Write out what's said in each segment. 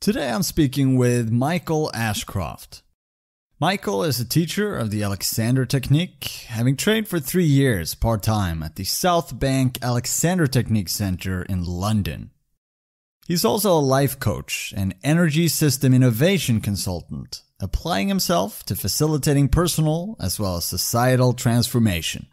Today I'm speaking with Michael Ashcroft. Michael is a teacher of the Alexander Technique, having trained for three years part time at the South Bank Alexander Technique Center in London. He's also a life coach and energy system innovation consultant, applying himself to facilitating personal as well as societal transformation.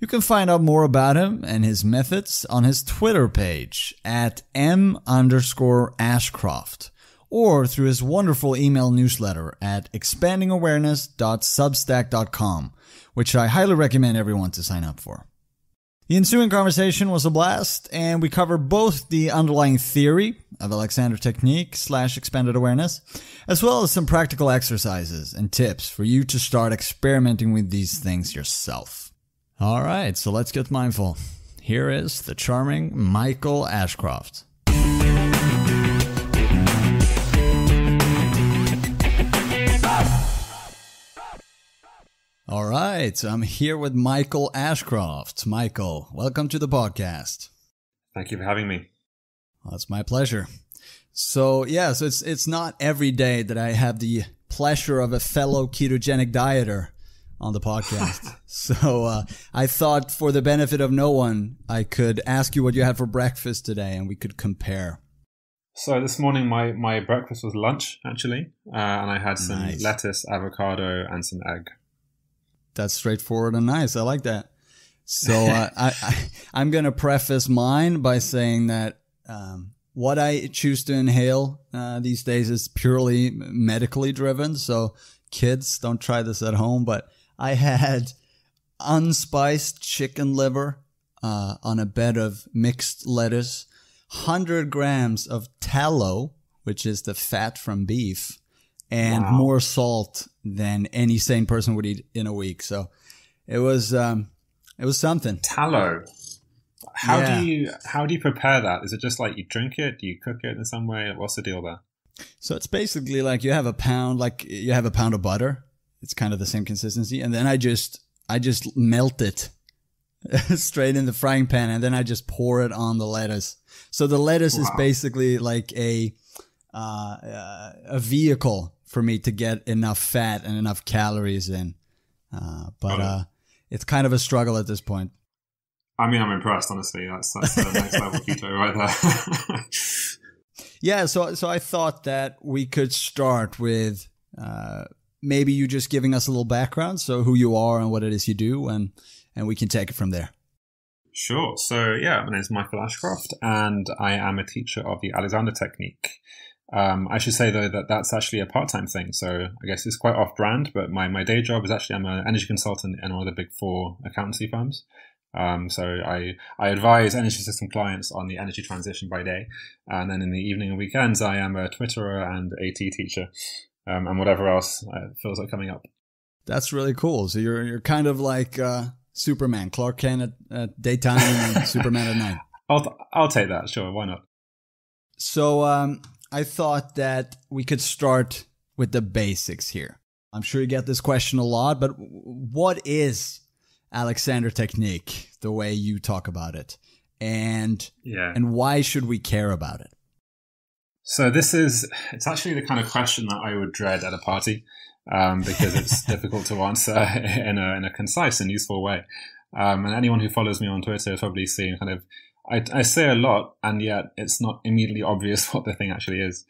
You can find out more about him and his methods on his Twitter page at m underscore ashcroft or through his wonderful email newsletter at expandingawareness.substack.com, which I highly recommend everyone to sign up for. The ensuing conversation was a blast, and we cover both the underlying theory of Alexander Technique slash expanded awareness, as well as some practical exercises and tips for you to start experimenting with these things yourself. All right, so let's get mindful. Here is the charming Michael Ashcroft. All right, I'm here with Michael Ashcroft. Michael, welcome to the podcast. Thank you for having me. Well, it's my pleasure. So, yeah, so it's it's not every day that I have the pleasure of a fellow ketogenic dieter on the podcast. so, uh, I thought for the benefit of no one, I could ask you what you had for breakfast today and we could compare. So this morning, my, my breakfast was lunch actually, uh, and I had some Nice. lettuce, avocado, and some egg. That's straightforward and nice. I like that. So uh, I, I, I'm going to preface mine by saying that um, what I choose to inhale uh, these days is purely medically driven. So kids, don't try this at home. But I had unspiced chicken liver uh, on a bed of mixed lettuce, 100 grams of tallow, which is the fat from beef, and Wow. more salt than any sane person would eat in a week. So it was um, it was something. Tallow. How Yeah. do you how do you prepare that? Is it just like you drink it? Do you cook it in some way? What's the deal there? So it's basically like you have a pound, like you have a pound of butter. It's kind of the same consistency, and then I just I just melt it straight in the frying pan, and then I just pour it on the lettuce. So the lettuce is basically like a uh, uh, a vehicle for me to get enough fat and enough calories in. Uh, but uh, it's kind of a struggle at this point. I mean, I'm impressed. Honestly, that's that's the next level keto right there. Yeah, so so I thought that we could start with uh, maybe you just giving us a little background, so who you are and what it is you do, and and we can take it from there. Sure. So, yeah, my name is Michael Ashcroft, and I am a teacher of the Alexander Technique. Um, I should say, though, that that's actually a part time thing. So, I guess it's quite off brand, but my, my day job is actually I'm an energy consultant in one of the big four accountancy firms. Um, so, I, I advise energy system clients on the energy transition by day. And then in the evening and weekends, I am a Twitterer and AT teacher um, and whatever else uh, feels like coming up. That's really cool. So you're you're kind of like uh, Superman, Clark Kent at, at daytime and Superman at night. I'll, I'll take that. Sure. Why not? So um, I thought that we could start with the basics here. I'm sure you get this question a lot, but what is Alexander Technique, the way you talk about it, and Yeah. and why should we care about it? So this is it's actually the kind of question that I would dread at a party um, because it's difficult to answer in a in a concise and useful way. Um, and anyone who follows me on Twitter has probably seen kind of I, I say a lot, and yet it's not immediately obvious what the thing actually is.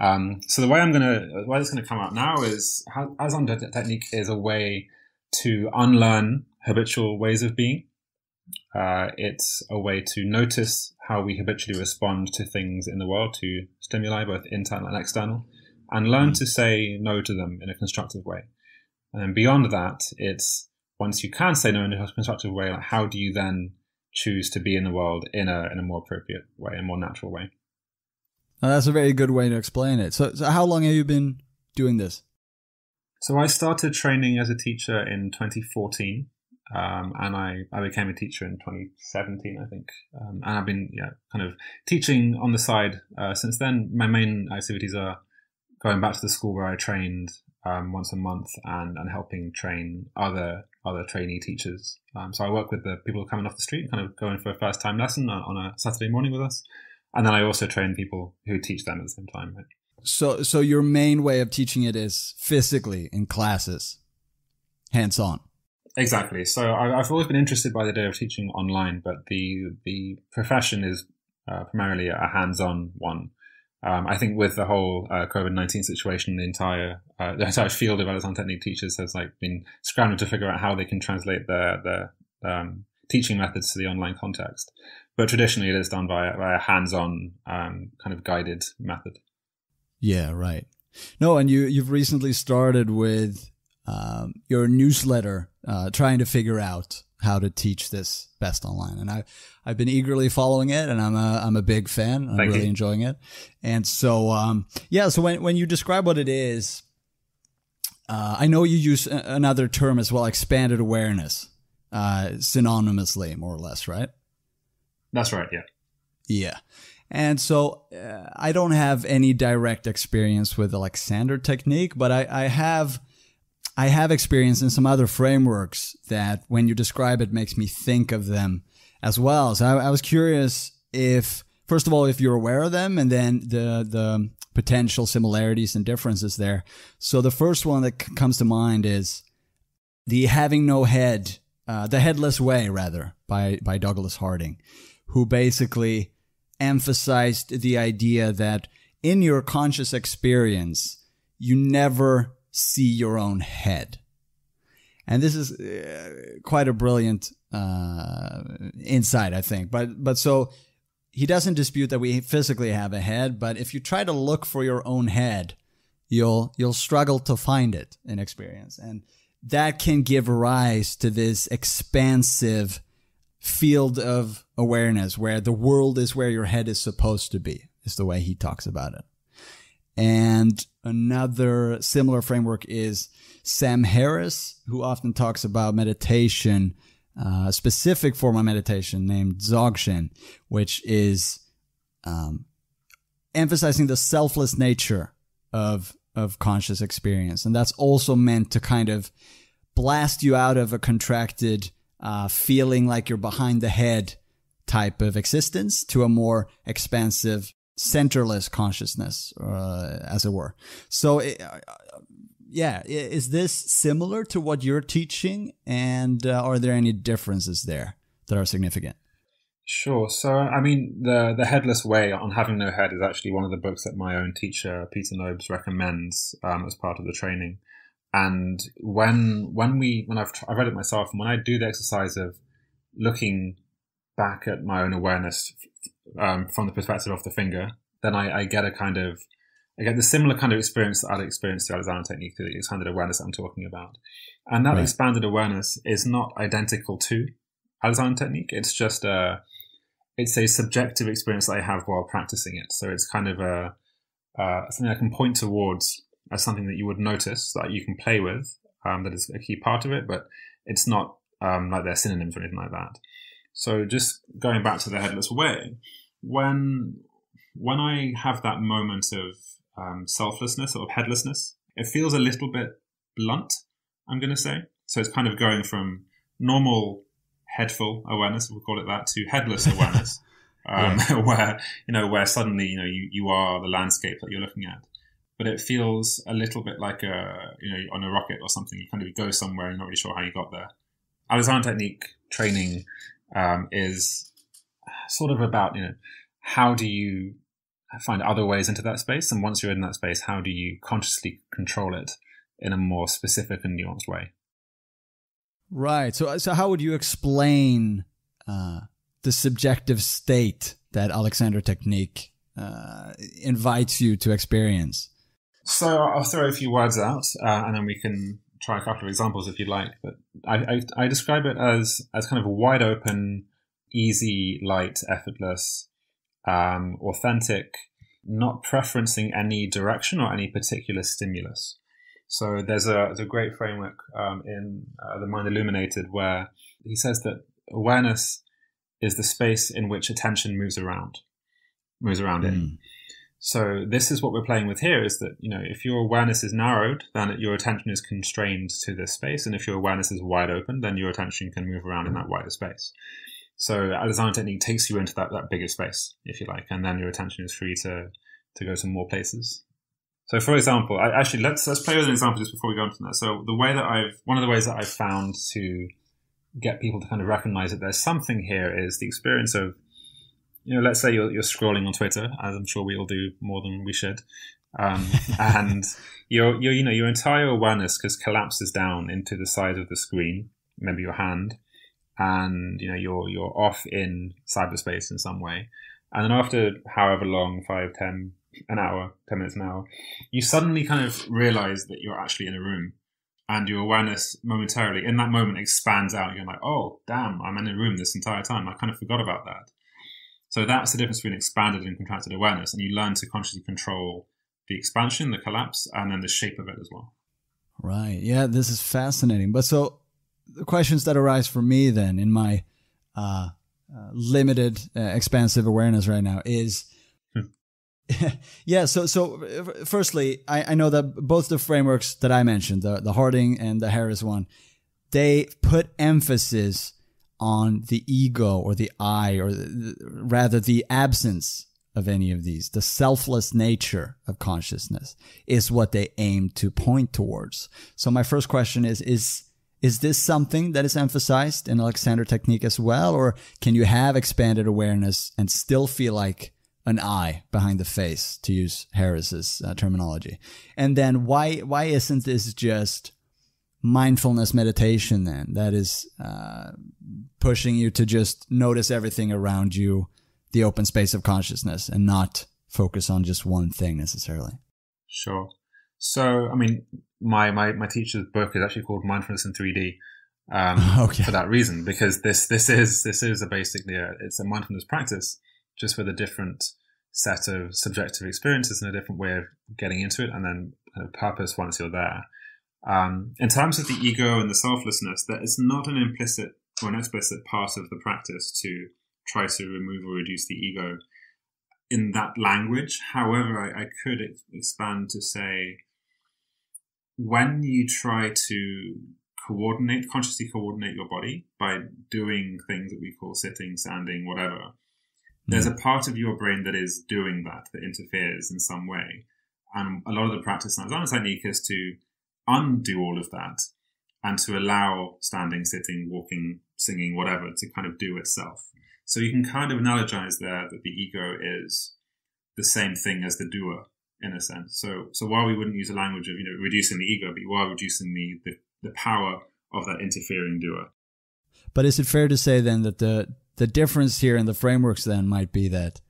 Um, so the way I'm gonna the way it's gonna come out now is how, Alexander technique is a way to unlearn habitual ways of being. Uh, it's a way to notice how we habitually respond to things in the world, to stimuli, both internal and external, and learn to say no to them in a constructive way. And then beyond that, it's once you can say no in a constructive way, like how do you then choose to be in the world in a in a more appropriate way, a more natural way? Now, that's a very good way to explain it. So, so how long have you been doing this? So I started training as a teacher in 2014, um, and I, I became a teacher in 2017, I think. Um, and I've been yeah, kind of teaching on the side uh, since then. My main activities are going back to the school where I trained um, once a month and, and helping train other other trainee teachers. Um, so I work with the people coming off the street, kind of going for a first time lesson on on a Saturday morning with us. and then I also train people who teach them at the same time. Right? So, so your main way of teaching it is physically in classes, hands on. Exactly. So I, have always been interested by the idea of teaching online, but the the profession is uh, primarily a hands-on one. Um, I think with the whole uh, COVID nineteen situation, the entire uh, the entire field of Alexander Technique teachers has like been scrambling to figure out how they can translate their their um, teaching methods to the online context. But traditionally, it is done by, by a hands-on um, kind of guided method. Yeah, right. No, and you you've recently started with um, your newsletter, uh, trying to figure out how to teach this best online, and I I've been eagerly following it, and I'm a I'm a big fan. I'm Thank really you. enjoying it, and so um, yeah. So when when you describe what it is, uh, I know you use another term as well, expanded awareness, uh, synonymously, more or less, right? That's right. Yeah. Yeah. And so uh, I don't have any direct experience with Alexander technique, but I, I have I have experience in some other frameworks that when you describe it makes me think of them as well. So I, I was curious if first of all if you're aware of them and then the the potential similarities and differences there. So the first one that comes to mind is the having no head, uh, the headless way rather by by Douglas Harding, who basically emphasized the idea that in your conscious experience, you never see your own head. And this is uh, quite a brilliant uh, insight, I think. But but so he doesn't dispute that we physically have a head, but if you try to look for your own head, you'll you'll struggle to find it in experience, and that can give rise to this expansive field of awareness where the world is where your head is supposed to be, is the way he talks about it. And another similar framework is Sam Harris, who often talks about meditation, uh, specific form of meditation named Dzogchen, which is um, emphasizing the selfless nature of of conscious experience, and that's also meant to kind of blast you out of a contracted uh, feeling like you're behind the head type of existence to a more expansive, centerless consciousness, uh, as it were. So, uh, yeah, is this similar to what you're teaching, and uh, are there any differences there that are significant? Sure. So, I mean, the the headless way on having no head is actually one of the books that my own teacher Peter Nobes recommends um, as part of the training. And when when we when I've I've read it myself, and when I do the exercise of looking back at my own awareness um, from the perspective of the finger, then I, I, get a kind of I get the similar kind of experience that I'd experienced the Alexander technique, through the expanded awareness that I'm talking about. And that right. expanded awareness is not identical to Alexander technique. It's just a it's a subjective experience that I have while practicing it. So it's kind of a uh, something I can point towards as something that you would notice that you can play with. Um, that is a key part of it, but it's not um, like they're synonyms or anything like that. So just going back to the headless way, when when I have that moment of um, selflessness or headlessness, it feels a little bit blunt. I'm going to say so. It's kind of going from normal headful awareness, we'll call it that, to headless awareness, um, where you know where suddenly you know you, you are the landscape that you're looking at. But it feels a little bit like a you know on a rocket or something. You kind of go somewhere and you're not really sure how you got there. Alexander technique training um, is sort of about you know how do you find other ways into that space, and once you're in that space, how do you consciously control it in a more specific and nuanced way. Right. So, so how would you explain uh, the subjective state that Alexander technique uh, invites you to experience? So I'll throw a few words out, uh, and then we can try a couple of examples if you'd like. But I, I, I describe it as as kind of a wide open, easy, light, effortless, um, authentic, not preferencing any direction or any particular stimulus. So there's a, there's a great framework um, in uh, The Mind Illuminated where he says that awareness is the space in which attention moves around, moves around mm. So this is what we're playing with here is that, you know, if your awareness is narrowed, then your attention is constrained to this space. And if your awareness is wide open, then your attention can move around in that wider space. So Alexander technique takes you into that, that bigger space, if you like, and then your attention is free to, to go to more places. So, for example, I, actually let's let's play with an example just before we go into that. So, the way that I've one of the ways that I've found to get people to kind of recognize that there's something here is the experience of, you know, let's say you're, you're scrolling on Twitter, as I'm sure we all do more than we should, um, and your your you know your entire awareness just collapses down into the side of the screen, maybe your hand, and you know you're you're off in cyberspace in some way, and then after however long, five, ten an hour, 10 minutes an hour, you suddenly kind of realize that you're actually in a room and your awareness momentarily in that moment expands out. You're like, oh, damn, I'm in a room this entire time. I kind of forgot about that. So that's the difference between expanded and contracted awareness. And you learn to consciously control the expansion, the collapse, and then the shape of it as well. Right. Yeah, this is fascinating. But so the questions that arise for me then in my uh, uh, limited, uh, expansive awareness right now is yeah. So, so firstly, I, I know that both the frameworks that I mentioned, the, the Harding and the Harris one, they put emphasis on the ego or the I, or the, rather the absence of any of these. The selfless nature of consciousness is what they aim to point towards. So my first question is, is, is this something that is emphasized in Alexander technique as well? Or can you have expanded awareness and still feel like an I behind the face, to use Harris's uh, terminology. And then why why isn't this just mindfulness meditation then that is uh, pushing you to just notice everything around you, the open space of consciousness, and not focus on just one thing necessarily? Sure. So, I mean, my my my teacher's book is actually called Mindfulness in 3D. Um, okay. For that reason, because this this is this is a basically a, it's a mindfulness practice just with a different set of subjective experiences and a different way of getting into it, and then kind of purpose once you're there. Um, in terms of the ego and the selflessness, that is not an implicit or an explicit part of the practice to try to remove or reduce the ego in that language. However, I, I could expand to say when you try to coordinate, consciously coordinate your body by doing things that we call sitting, standing, whatever, there's a part of your brain that is doing that, that interferes in some way. And a lot of the practice in Alexander technique is to undo all of that and to allow standing, sitting, walking, singing, whatever to kind of do itself. So you can kind of analogize there that the ego is the same thing as the doer in a sense. So, so while we wouldn't use a language of, you know, reducing the ego, but you are reducing the, the, the power of that interfering doer. But is it fair to say then that the the difference here in the frameworks then might be that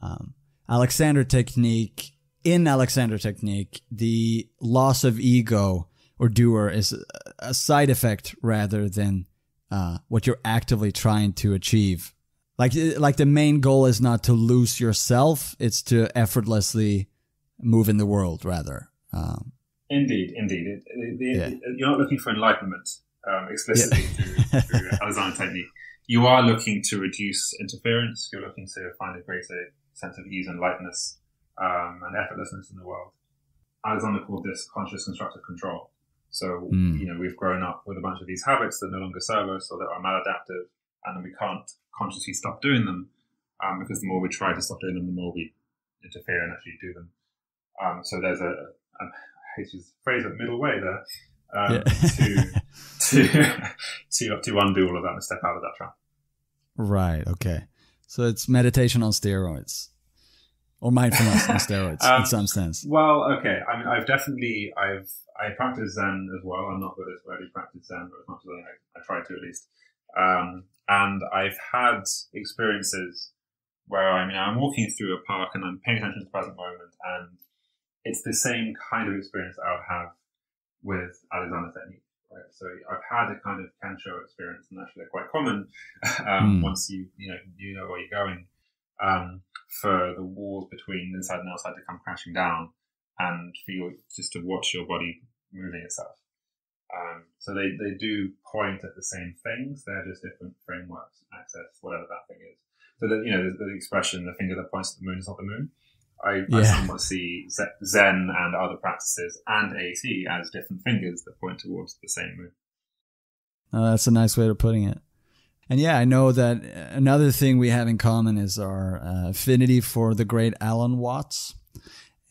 um, Alexander technique in Alexander technique, the loss of ego or doer is a side effect rather than uh, what you're actively trying to achieve. Like like the main goal is not to lose yourself; it's to effortlessly move in the world. Rather, um, indeed, indeed, it, it, it, yeah. you're not looking for enlightenment um, explicitly yeah. through, through Alexander technique you are looking to reduce interference. You're looking to find a greater sense of ease and lightness um, and effortlessness in the world. Alexander called this conscious constructive control. So, mm. you know, we've grown up with a bunch of these habits that no longer serve us or that are maladaptive, and we can't consciously stop doing them um, because the more we try to stop doing them, the more we interfere and actually do them. Um, so there's a, a, I hate to use the phrase, a middle way there um, yeah. to, to, to, to undo all of that and step out of that trap. Right. Okay. So it's meditation on steroids or mindfulness on steroids um, in some sense. Well, okay. I mean, I've definitely, I've, I practice Zen as well. I'm not good at really practice Zen, but as much as I, I try to at least. Um, and I've had experiences where I mean, I'm walking through a park and I'm paying attention to the present moment and it's the same kind of experience I would have with Alexander technique. Right? So I've had a kind of Kensho experience, and actually they're quite common um, mm. once you you know you know where you're going. Um, for the walls between inside and outside to come crashing down, and for you just to watch your body moving itself. Um, so they, they do point at the same things. They're just different frameworks, access, whatever that thing is. So that you know the, the expression, the finger that points at the moon is not the moon. I, yeah. I somewhat see Zen and other practices and AT as different fingers that point towards the same moon. Oh, that's a nice way of putting it. And yeah, I know that another thing we have in common is our uh, affinity for the great Alan Watts.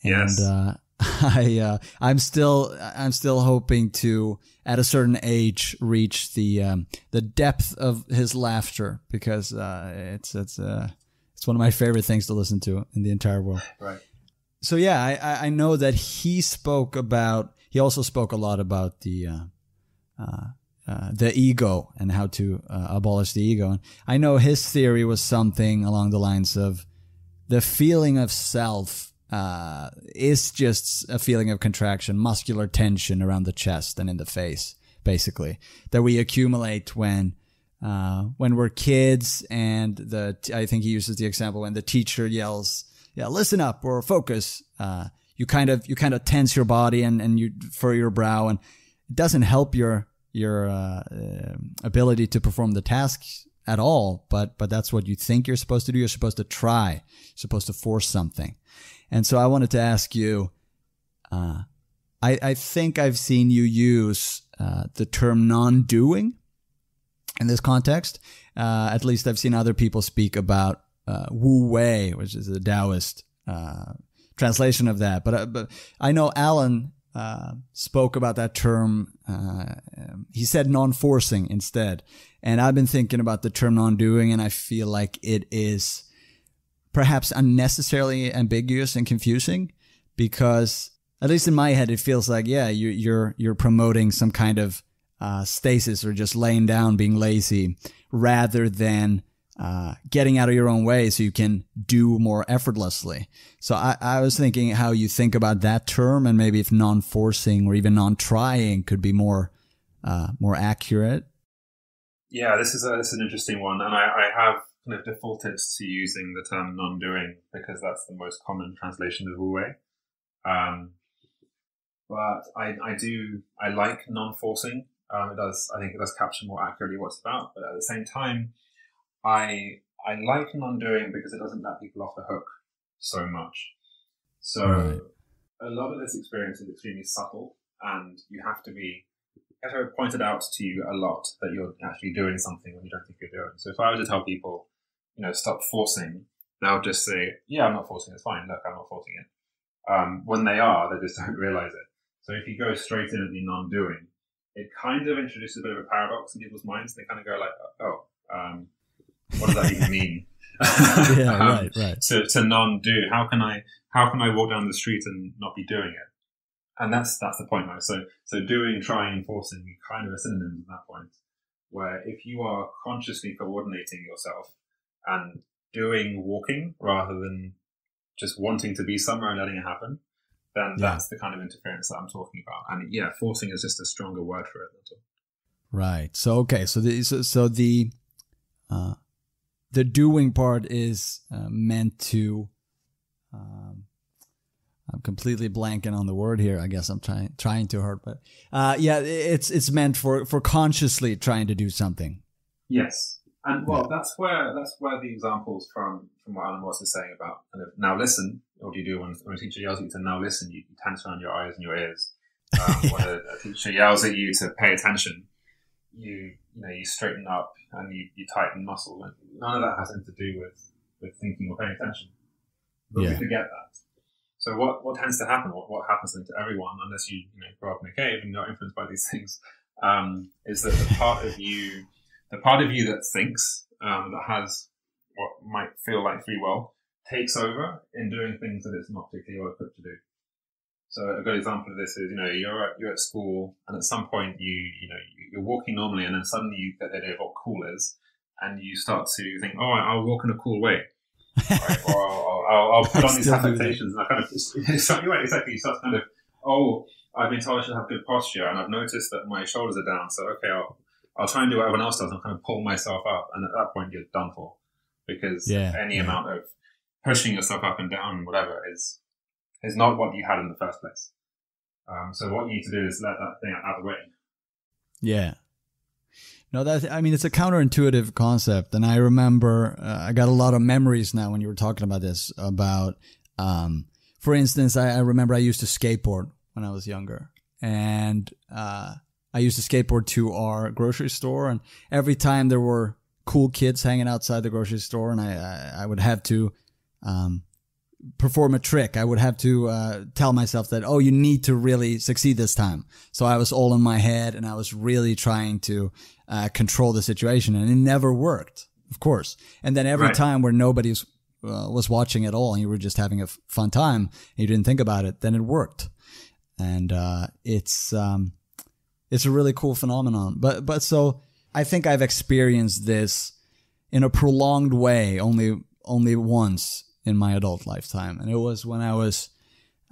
Yes. And uh, I uh, I'm still I'm still hoping to at a certain age reach the um, the depth of his laughter because uh, it's it's uh, it's one of my favorite things to listen to in the entire world. Right. So yeah, I I know that he spoke about he also spoke a lot about the uh, the ego and how to uh, abolish the ego. And I know his theory was something along the lines of the feeling of self uh, is just a feeling of contraction, muscular tension around the chest and in the face, basically, that we accumulate when. Uh, when we're kids, and the I think he uses the example when the teacher yells, "Yeah, listen up" or "Focus." Uh, you kind of you kind of tense your body and and you for your brow, and it doesn't help your your uh, uh, ability to perform the task at all, but but that's what you think you're supposed to do. You're supposed to try. You're supposed to force something. And so I wanted to ask you. Uh, I I think I've seen you use uh, the term non-doing in this context. Uh, at least I've seen other people speak about uh, Wu Wei, which is a Taoist translation of that. But but I know Alan uh, spoke about that term. Uh, he said non-forcing instead, and I've been thinking about the term non-doing, and I feel like it is perhaps unnecessarily ambiguous and confusing because, at least in my head, it feels like yeah, you, you're you're promoting some kind of uh, stasis or just laying down, being lazy, rather than uh, getting out of your own way so you can do more effortlessly. So I, I was thinking how you think about that term and maybe if non-forcing or even non-trying could be more uh, more accurate. Yeah, this is a, this is an interesting one, and I, I have kind of defaulted to using the term non-doing because that's the most common translation of Wu. Um, but I, I do I like non-forcing. Um, it does I think it does capture more accurately what it's about, but at the same time I I like non-doing because it doesn't let people off the hook so much. So right. a lot of this experience is extremely subtle, and you have to be you have to point it out to you a lot that you're actually doing something when you don't think you're doing. So if I were to tell people, you know, stop forcing, they'll just say, "Yeah, I'm not forcing. It's fine. Look, I'm not forcing it." Um, when they are, they just don't realize it. So if you go straight in at the non-doing, it kind of introduces a bit of a paradox in people's minds. They kind of go like, "Oh, um, what does that even mean? yeah, um, right, right. To, to non-do, how can I how can I walk down the street and not be doing it? And that's that's the point, right? So so doing, trying, forcing, kind of a synonym at that point. Where if you are consciously coordinating yourself and doing walking rather than just wanting to be somewhere and letting it happen, then yeah. that's the kind of interference that I'm talking about. And yeah, forcing is just a stronger word for it. Right. So okay. So the so, so the uh, the doing part is uh, meant to. Um, I'm completely blanking on the word here. I guess I'm trying trying too hard, but uh, yeah, it's it's meant for for consciously trying to do something. Yes, and well, yeah. that's where that's where the examples from from what Alan Watts is saying about kind of now listen. What do you do when, when a teacher yells at you to now listen? You, you tense around your eyes and your ears. Um, yeah. When a, a teacher yells at you to pay attention, you you know you straighten up and you, you tighten muscle. And none of that has anything to do with with thinking or paying attention. But yeah. we forget that. So what, what tends to happen, what, what happens to everyone, unless you, you know, grow up in a cave and you're influenced by these things, um, is that the part of you, the part of you that thinks, um, that has what might feel like free will, takes over in doing things that it's not particularly well equipped to do. So a good example of this is, you know, you're at, you're at school and at some point you, you know, you're walking normally and then suddenly you get the idea of what cool is and you start to think, oh, I'll walk in a cool way. right? Or I'll, I'll, I'll put on these affectations and I kind of, exactly right, exactly. You start kind of, oh, I've been told I should have good posture and I've noticed that my shoulders are down. So, okay, I'll, I'll try and do what everyone else does and kind of pull myself up. And at that point, you're done for because yeah, any yeah. amount of pushing yourself up and down, whatever, is is not what you had in the first place. Um, so what you need to do is let that thing out of the way. Yeah. No, that I mean it's a counterintuitive concept, and I remember uh, I got a lot of memories now when you were talking about this. About, um, for instance, I, I, remember I used to skateboard when I was younger, and uh, I used to skateboard to our grocery store, and every time there were cool kids hanging outside the grocery store, and I I, I would have to um, perform a trick. I would have to uh, tell myself that oh, you need to really succeed this time. So I was all in my head, and I was really trying to uh, control the situation, and it never worked, of course. And then every Right. time where nobody's uh, was watching at all, and you were just having a f- fun time, and you didn't think about it, then it worked. And uh, it's um, it's a really cool phenomenon. But but so I think I've experienced this in a prolonged way only only once in my adult lifetime, and it was when I was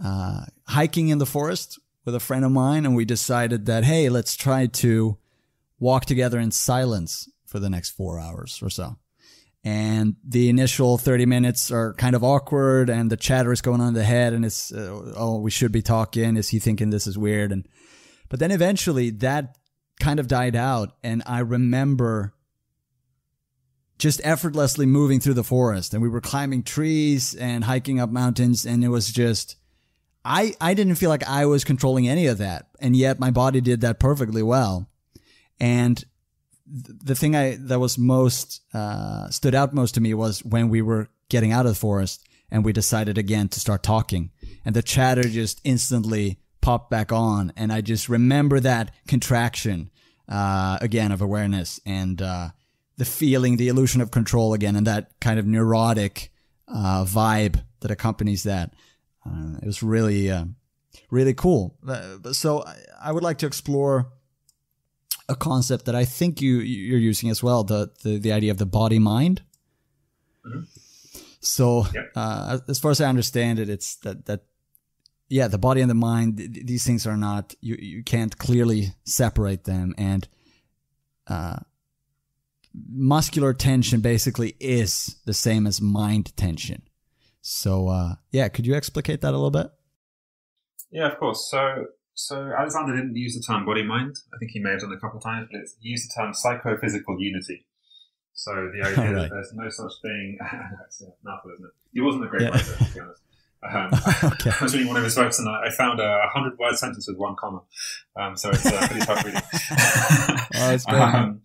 uh, hiking in the forest with a friend of mine, and we decided that hey, let's try to walk together in silence for the next four hours or so. And the initial 30 minutes are kind of awkward and the chatter is going on in the head and it's, uh, oh, we should be talking. Is he thinking this is weird? And, but then eventually that kind of died out. And I remember just effortlessly moving through the forest and we were climbing trees and hiking up mountains. And it was just, I, I didn't feel like I was controlling any of that. And yet my body did that perfectly well. And the thing I, that was most, uh, stood out most to me was when we were getting out of the forest and we decided again to start talking and the chatter just instantly popped back on. And I just remember that contraction, uh, again of awareness and, uh, the feeling, the illusion of control again, and that kind of neurotic uh, vibe that accompanies that. Uh, it was really, uh, really cool. Uh, so I, would like to explore a concept that I think you you're using as well the the, the idea of the body mind. So Yep. uh, as far as I understand it, it's that that yeah, the body and the mind. th- th- These things are not you. You can't clearly separate them, and uh, muscular tension basically is the same as mind tension. So uh, yeah, could you explicate that a little bit? Yeah, of course. So, so Alexander didn't use the term body mind. I think he may have done it a couple of times, but it's, he used the term psychophysical unity. So the idea Right. that there's no such thing. it's a mouthful, isn't it? He wasn't a great Yeah. writer, to be honest. Um, Okay. I was reading one of his books and I I found a hundred word sentence with one comma. Um, so it's uh, pretty tough reading. Oh, that's great. Um,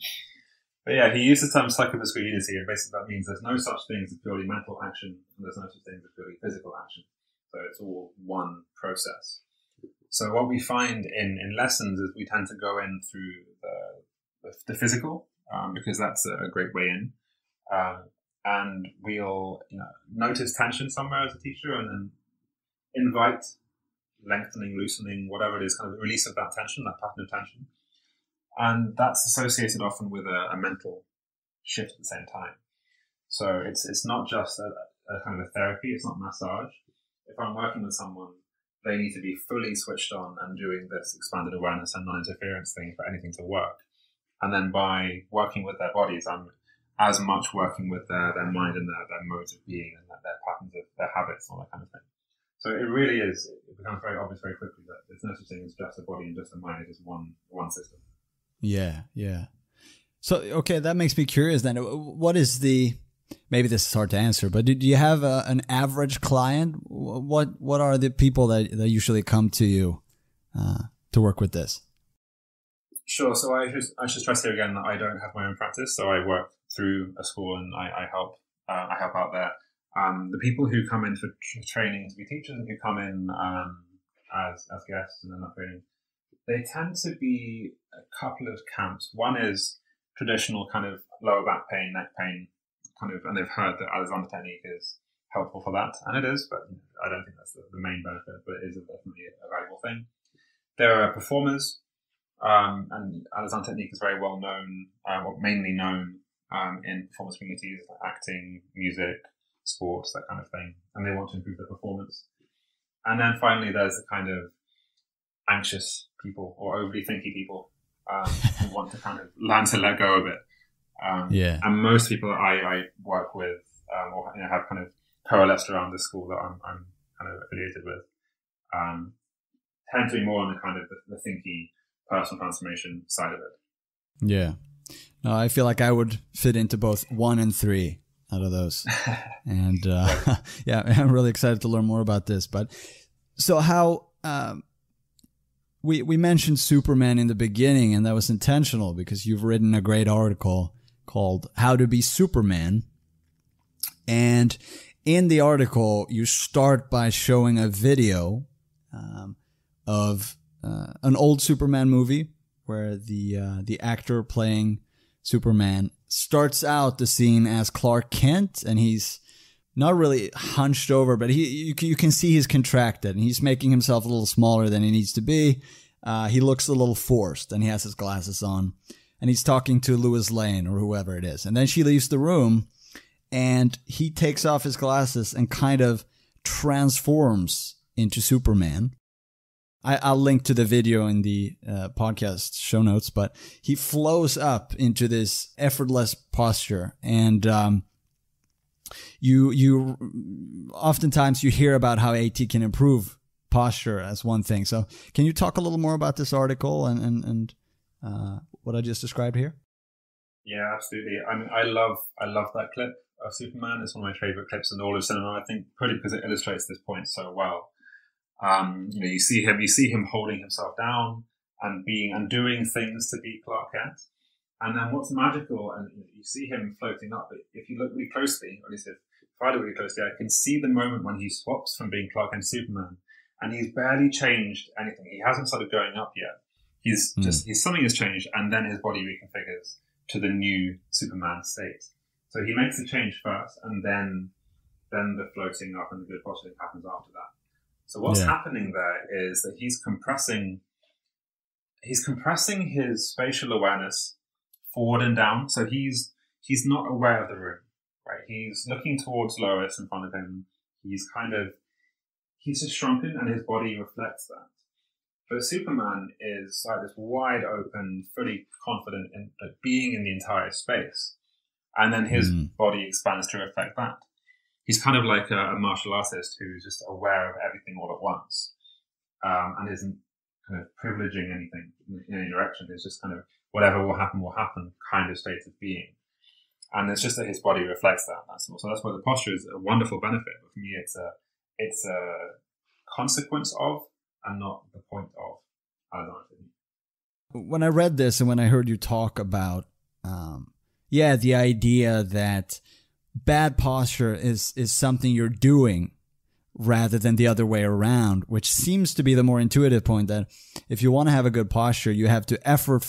but yeah, he used the term psychophysical unity, and basically that means there's no such thing as purely mental action, and there's no such thing as purely physical action. So it's all one process. So what we find in, in lessons is we tend to go in through the, the physical, um, because that's a great way in. Um, and we'll you know, notice tension somewhere as a teacher and then invite lengthening, loosening, whatever it is, kind of release of that tension, that pattern of tension. And that's associated often with a, a mental shift at the same time. So it's it's not just a, a kind of a therapy, it's not massage. If I'm working with someone, they need to be fully switched on and doing this expanded awareness and non-interference thing for anything to work. And then by working with their bodies, I'm as much working with their, their mind and their, their modes of being and their, patterns of their habits and all that kind of thing. So it really is, it becomes very obvious very quickly that there's no such thing as just a body and just a mind, it's one, one system. Yeah, yeah. So okay, that makes me curious. Then, what is the? Maybe this is hard to answer, but do you have a, an average client? What What are the people that that usually come to you uh, to work with this? Sure. So I should, I should stress here again that I don't have my own practice. So I work through a school and I, I help uh, I help out there. Um, the people who come in for tr- training to be teachers and who come in um, as as guests and then not training, they tend to be a couple of camps. One is traditional kind of lower back pain, neck pain, kind of, and they've heard that Alexander technique is helpful for that, and it is, but I don't think that's the, the main benefit, but it is definitely a valuable thing. There are performers um, and Alexander technique is very well known, uh, or mainly known um, in performance communities, like acting, music, sports, that kind of thing, and they want to improve their performance. And then finally, there's the kind of anxious people or overly thinky people um, who want to kind of learn to let go of it. Um, Yeah. And most people I, I work with um, or you know, have kind of coalesced around the school that I'm, I'm kind of affiliated with um, tend to be more on the kind of the, the thinky personal transformation side of it. Yeah. No, I feel like I would fit into both one and three out of those. and uh, yeah, I'm really excited to learn more about this. But so how um, we we mentioned Superman in the beginning, and that was intentional because you've written a great article called How to Be Superman. And in the article, you start by showing a video um, of uh, an old Superman movie where the uh, the actor playing Superman starts out the scene as Clark Kent, and he's not really hunched over, but he you, you can see he's contracted, and he's making himself a little smaller than he needs to be. Uh, he looks a little forced, and he has his glasses on, and he's talking to Lois Lane or whoever it is, and then she leaves the room, and he takes off his glasses and kind of transforms into Superman. I, will link to the video in the uh, podcast show notes, but he flows up into this effortless posture, and um, you you oftentimes you hear about how AT can improve posture as one thing. So, can you talk a little more about this article and and, and uh, what I just described here? Yeah, absolutely. I mean, I love I love that clip of Superman. It's one of my favorite clips in all of cinema. I think pretty because it illustrates this point so well. Um, you know, you see him, you see him holding himself down and being and doing things to be Clark Kent. And then what's magical, and you see him floating up. But if you look really closely, or at least if, if I look really closely, I can see the moment when he swaps from being Clark Kent to Superman, and he's barely changed anything. He hasn't started going up yet. He's mm. just he's something has changed, and then his body reconfigures to the new Superman state. So he makes the change first, and then then the floating up and the good posturing happens after that. So what's yeah. happening there is that he's compressing he's compressing his spatial awareness forward and down. So he's he's not aware of the room. Right? He's looking towards Lois in front of him. He's kind of he's just shrunken and his body reflects that. But Superman is like this wide open, fully confident in being in the entire space. And then his mm. body expands to reflect that he's kind of like a, a, martial artist who's just aware of everything all at once um, and isn't kind of privileging anything in any direction. It's just kind of whatever will happen will happen kind of state of being. And it's just that his body reflects that. That's all. So that's why the posture is a wonderful benefit. But for me, it's a it's a consequence of and not the point of. I When I read this and when I heard you talk about, um, yeah, the idea that bad posture is is something you're doing rather than the other way around, which seems to be the more intuitive point that if you want to have a good posture, you have to effort,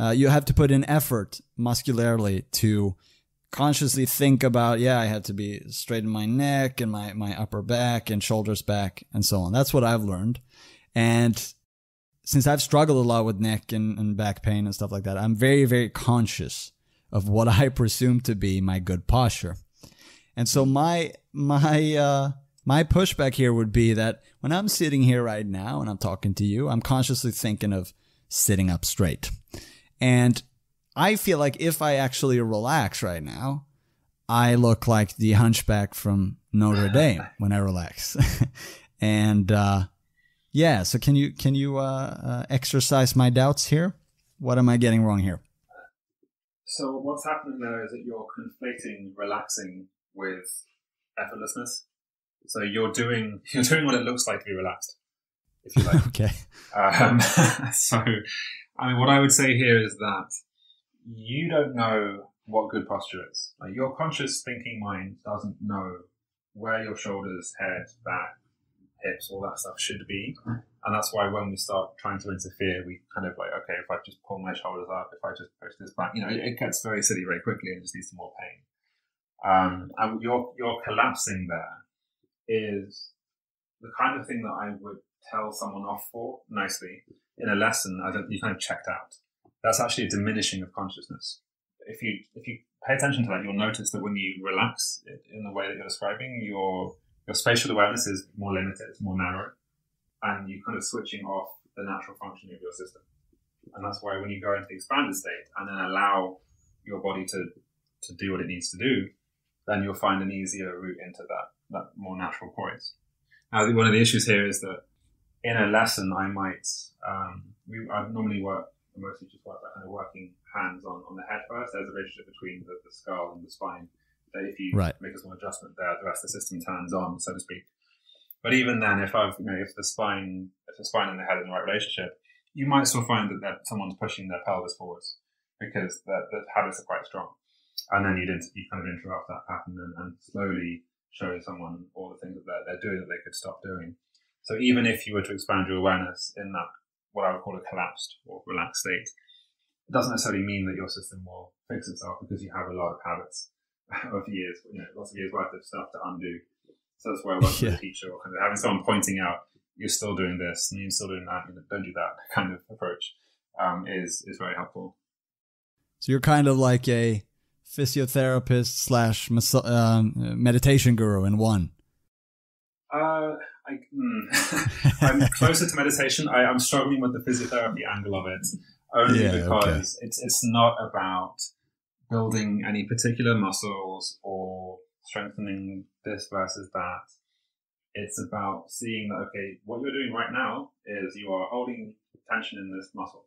uh, you have to put in effort muscularly to consciously think about, yeah, I had to be straight in my neck and my, my upper back and shoulders back and so on. That's what I've learned. And since I've struggled a lot with neck and, and back pain and stuff like that, I'm very, very conscious of what I presume to be my good posture. And so my my uh, my pushback here would be that when I'm sitting here right now and I'm talking to you, I'm consciously thinking of sitting up straight. And I feel like if I actually relax right now, I look like the hunchback from Notre Dame when I relax. and uh, yeah, so can you can you uh, uh, exercise my doubts here? What am I getting wrong here? So what's happening there is that you're conflating relaxing with effortlessness. So you're doing you're doing what it looks like to be relaxed, if you like. okay. Um, so, I mean, what I would say here is that you don't know what good posture is. Like your conscious thinking mind doesn't know where your shoulders, head, back, hips, all that stuff should be. And that's why when we start trying to interfere, we kind of like, okay, if I just pull my shoulders up, if I just push this back, you know, it, it gets very silly very quickly and just leads to more pain. Um, and your, your collapsing there is the kind of thing that I would tell someone off for nicely in a lesson. I don't, you kind of checked out. That's actually a diminishing of consciousness. If you, if you pay attention to that, you'll notice that when you relax in the way that you're describing, your, your spatial awareness is more limited, it's more narrow and you're kind of switching off the natural functioning of your system. And that's why when you go into the expanded state and then allow your body to, to do what it needs to do, then you'll find an easier route into that, that more natural poise. Now, one of the issues here is that in a lesson, I might, um, we, I normally work, mostly just work by kind of working hands on, on the head first. There's a relationship between the, the skull and the spine. That if you right. make a small adjustment there, the rest of the system turns on, so to speak. But even then, if I've, you know, if the spine, if the spine and the head are in the right relationship, you might still find that, that someone's pushing their pelvis forwards because the, the habits are quite strong. and then you'd you kind of interrupt that pattern and, and slowly show someone all the things that they're, they're doing that they could stop doing. So even if you were to expand your awareness in that what I would call a collapsed or relaxed state, it doesn't necessarily mean that your system will fix itself because you have a lot of habits of years, you know, lots of years worth of stuff to undo. So that's why I work yeah. with a teacher or kind of having someone pointing out you're still doing this and you're still doing that, you know, don't do that kind of approach um, is is very helpful. So you're kind of like a physiotherapist slash um, meditation guru in one. Uh, I, mm, I'm closer to meditation. I, am struggling with the physiotherapy angle of it, only yeah, because okay. it's it's not about building any particular muscles or strengthening this versus that. It's about seeing that okay, what you're doing right now is you are holding tension in this muscle,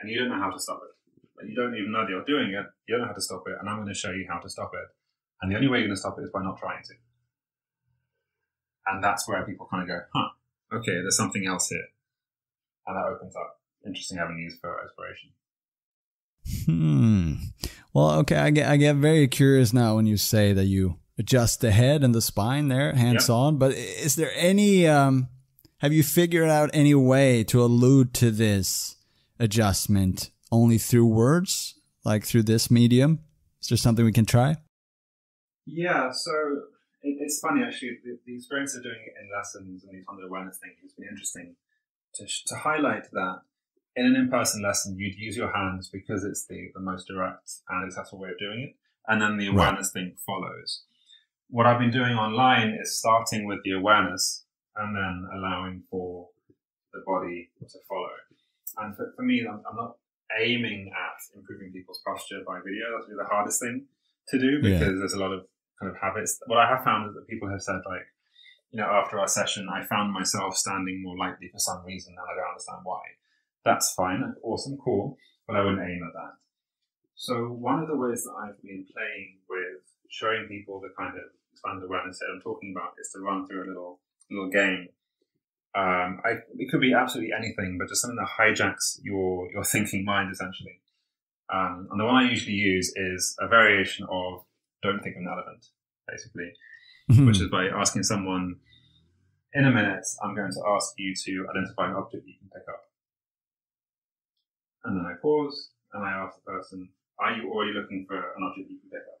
and you don't know how to stop it. You don't even know that you're doing it. You don't know how to stop it, and I'm going to show you how to stop it. And the only way you're going to stop it is by not trying to. And that's where people kind of go, huh, okay, there's something else here. And that opens up interesting avenues for exploration. Hmm. Well, okay, I get I get very curious now when you say that you adjust the head and the spine there, hands on. But is there any um have you figured out any way to allude to this adjustment only through words, like through this medium? Is there something we can try? Yeah, so it, it's funny actually. The, the, experience of doing it in lessons and these under awareness thing has been interesting to, to highlight that in an in-person lesson you'd use your hands because it's the, the most direct and accessible way of doing it, and then the awareness right. thing follows. What I've been doing online is starting with the awareness and then allowing for the body to follow. And for, for me, I'm, I'm not aiming at improving people's posture by video. That's really the hardest thing to do because yeah. there's a lot of kind of habits. What I have found is that people have said like, you know, after our session, I found myself standing more lightly for some reason, and I don't understand why. That's fine, awesome, cool, but I wouldn't aim at that. So one of the ways that I've been playing with showing people the kind of expanded awareness that I'm talking about is to run through a little little game. Um, I, it could be absolutely anything, but just something that hijacks your your thinking mind essentially. Um, and the one I usually use is a variation of don't think of an elephant, basically, mm-hmm. which is by asking someone, in a minute, I'm going to ask you to identify an object you can pick up. And then I pause and I ask the person, are you already looking for an object you can pick up?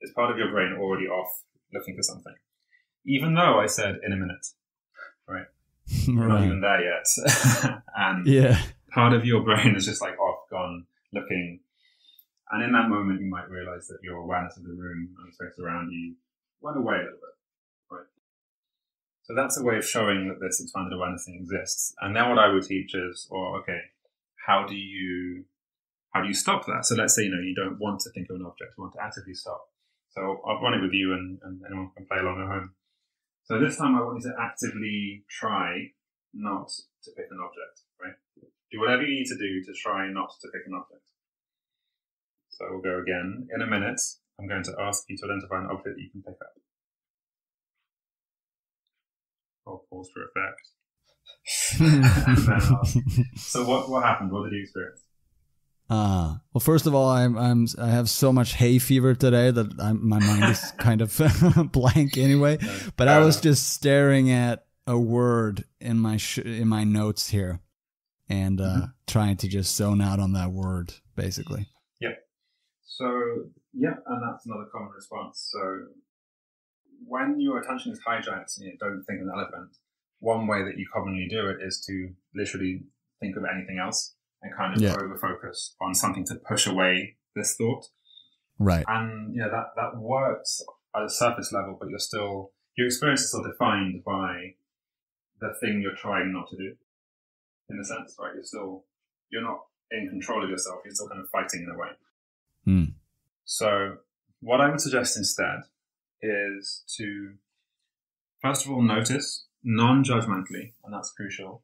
Is part of your brain already off looking for something? Even though I said in a minute, right? You're not even there yet. and yeah. part of your brain is just like off, gone, looking and in that moment, you might realize that your awareness of the room and the space around you went away a little bit. Right. So that's a way of showing that this expanded awareness thing exists. And then what I would teach is, or okay, how do you how do you stop that? So let's say you know you don't want to think of an object, you want to actively stop. So I'll run it with you, and, and anyone can play along at home. So this time I want you to actively try not to pick an object. Right. Do whatever you need to do to try not to pick an object. So we'll go again. In a minute, I'm going to ask you to identify an object that you can pick up. I'll pause for effect. so what, what happened? What did you experience? Uh, well, first of all, I'm, I'm, I have so much hay fever today that I'm, my mind is kind of blank anyway. But I was just staring at a word in my in my notes here, and uh, mm-hmm. trying to just zone out on that word, basically. So yeah, and that's another common response. So when your attention is hijacked and you don't think of an elephant, one way that you commonly do it is to literally think of anything else and kind of yeah. over focus on something to push away this thought. Right. And yeah, that, that works at a surface level, but you're still your experience is still defined by the thing you're trying not to do. In a sense, right? You're still you're not in control of yourself, you're still kind of fighting in a way. Mm. So, what I would suggest instead is to, first of all, notice non judgmentally, and that's crucial,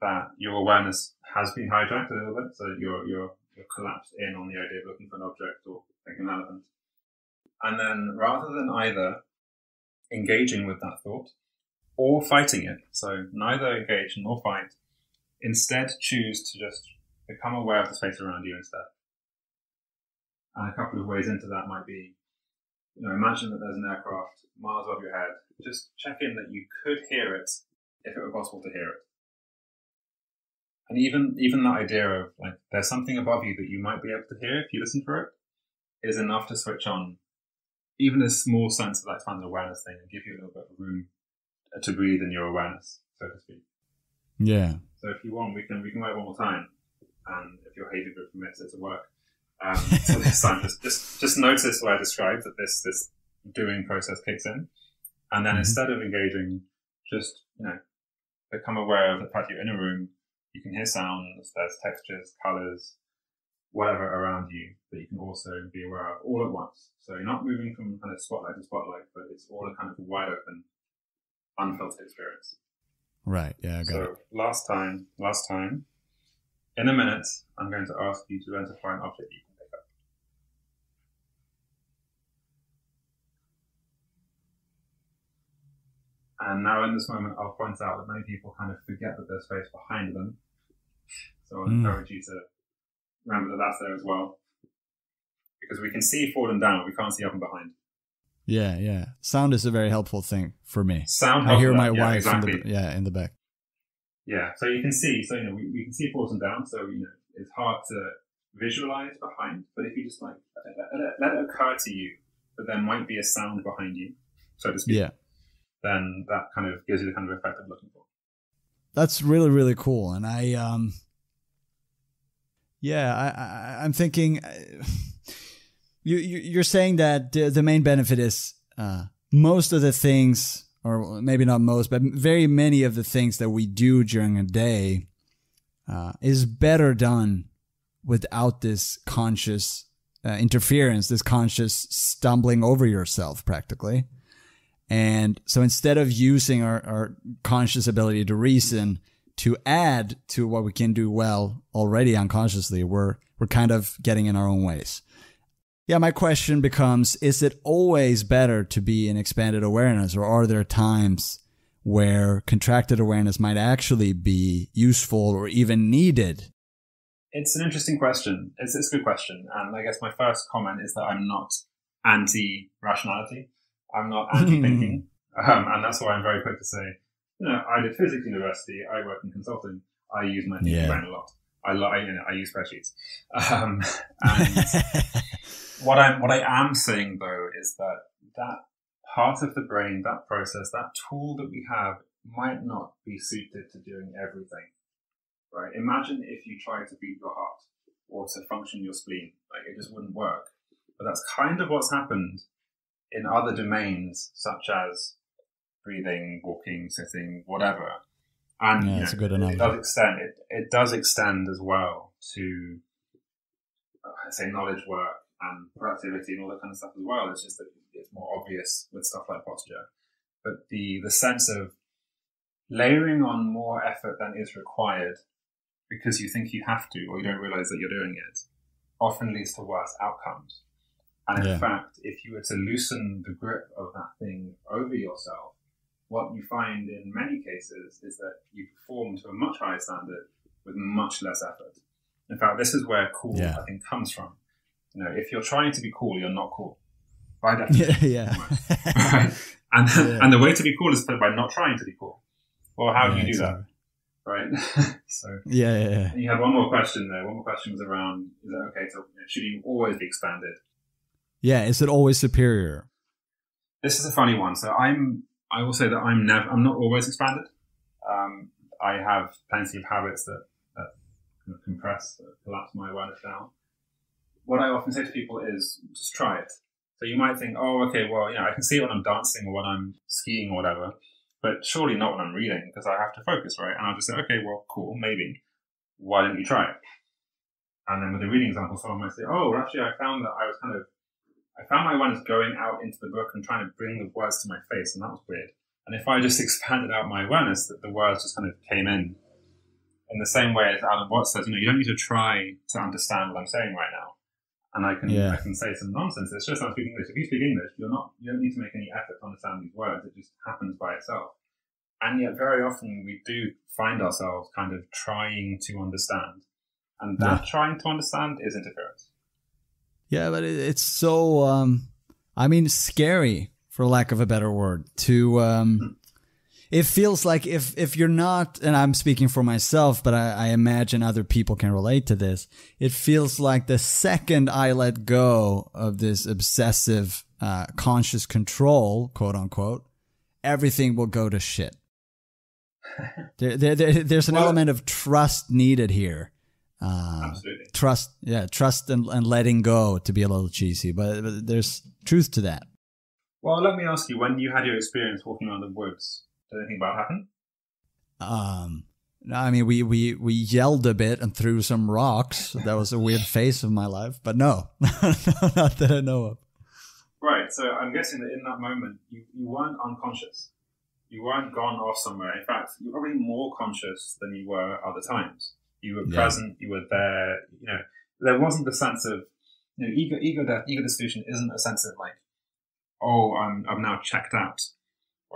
that your awareness has been hijacked a little bit. So, you're, you're, you're collapsed in on the idea of looking for an object or thinking an elephant. And then, rather than either engaging with that thought or fighting it, so neither engage nor fight, instead choose to just become aware of the space around you instead And a couple of ways into that might be, you know, imagine that there's an aircraft miles above your head. Just check in that you could hear it if it were possible to hear it. And even even that idea of like there's something above you that you might be able to hear if you listen for it is enough to switch on even a small sense of that expanded awareness thing and give you a little bit of room to breathe in your awareness, so to speak. Yeah. So if you want, we can we can wait one more time, and if your behavior permits it to work. Um, so this time, just just just notice what I described that this this doing process kicks in, and then mm-hmm. instead of engaging, just you know become aware of the fact you're in a room. You can hear sounds. There's textures, colors, whatever around you that you can also be aware of all at once. So you're not moving from kind of spotlight to spotlight, but it's all a kind of wide open, unfiltered experience. Right. Yeah, I got so it. last time, last time, in a minute, I'm going to ask you to identify an object you can pick up. And now in this moment, I'll point out that many people kind of forget that there's space behind them. So I'll mm. encourage you to remember that that's there as well. Because we can see forward and down, we can't see up and behind. Yeah, yeah. Sound is a very helpful thing for me. Sound. I hear my yeah, wife exactly. in the yeah in the back. Yeah, so you can see. So you know we, we can see forward and down. So you know it's hard to visualize behind, but if you just like let it, let it occur to you that there might be a sound behind you, so to speak. Yeah. Then that kind of gives you the kind of effect I'm looking for. That's really really cool, and I um yeah, I, I am thinking. Uh, you, you are saying that the, the main benefit is uh, most of the things, or maybe not most, but very many of the things that we do during a day, uh, is better done without this conscious uh, interference, this conscious stumbling over yourself, practically. And so instead of using our, our conscious ability to reason to add to what we can do well already unconsciously, we're we're kind of getting in our own ways. Yeah, my question becomes is it always better to be in expanded awareness or are there times where contracted awareness might actually be useful or even needed? It's an interesting question. It's, it's a good question. And I guess my first comment is that I'm not anti rationality. I'm not anti thinking. um, and that's why I'm very quick to say you know, I did physics university. I work in consulting. I use my thinking yeah. brain a lot. I, I, you know, I use spreadsheets. Um, and what I'm, what I am saying though is that that part of the brain, that process, that tool that we have might not be suited to doing everything. Right? Imagine if you tried to beat your heart or to function your spleen. Like it just wouldn't work. But that's kind of what's happened in other domains, such as breathing, walking, sitting, whatever. And yeah, it's a good analogy. It does extend. It, it does extend as well to, uh, say, knowledge work and productivity and all that kind of stuff as well. It's just that it's more obvious with stuff like posture. But the the sense of layering on more effort than is required because you think you have to or you don't realize that you're doing it often leads to worse outcomes. And in yeah. fact, if you were to loosen the grip of that thing over yourself, what you find in many cases is that you perform to a much higher standard with much less effort. In fact, this is where cool, yeah. I think, comes from. You know, if you're trying to be cool, you're not cool. By definition. Yeah. yeah. right? And, yeah. and the way to be cool is by not trying to be cool. Well, how do you do exactly. that? Right? so, yeah, yeah, yeah. you had one more question there. One more question was around, is that okay? So, should you always be expanded? Yeah. Is it always superior? This is a funny one. So I'm I will say that I'm never, I'm not always expanded. Um, I have plenty of habits that, that kind of compress, that collapse my awareness down. What I often say to people is just try it. So you might think, oh, okay, well, you know, I can see it when I'm dancing or when I'm skiing or whatever, but surely not when I'm reading because I have to focus, right? And I'll just say, okay, well, cool, maybe. Why don't you try it? And then with the reading example, someone might say, oh, well, actually, I found that I was kind of I found my awareness going out into the book and trying to bring the words to my face, and that was weird. And if I just expanded out my awareness, that the words just kind of came in. In the same way as Alan Watts says, you know, you don't need to try to understand what I'm saying right now. And I can yeah. I can say some nonsense. It's just I'm speaking English. If you speak English, you're not you don't need to make any effort to understand these words. It just happens by itself. And yet very often we do find ourselves kind of trying to understand. And that yeah. trying to understand is interference. Yeah, but it, it's so, um, I mean, scary for lack of a better word to, um, it feels like if, if you're not, and I'm speaking for myself, but I, I imagine other people can relate to this. It feels like the second I let go of this obsessive, uh, conscious control, quote unquote, everything will go to shit. there, there, there, there's an well, element of trust needed here. Uh, absolutely. Trust, yeah, trust and, and letting go to be a little cheesy, but, but there's truth to that. Well, let me ask you: when you had your experience walking around the woods, did anything bad happen? Um, no, I mean, we, we, we yelled a bit and threw some rocks. That was a weird phase of my life, but no, not that I know of. Right. So I'm guessing that in that moment, you, you weren't unconscious. You weren't gone off somewhere. In fact, you're probably more conscious than you were other times. You were yeah. present. You were there. You know, there wasn't the sense of, you know, ego, ego death, ego dissolution isn't a sense of like, oh, I'm, I'm now checked out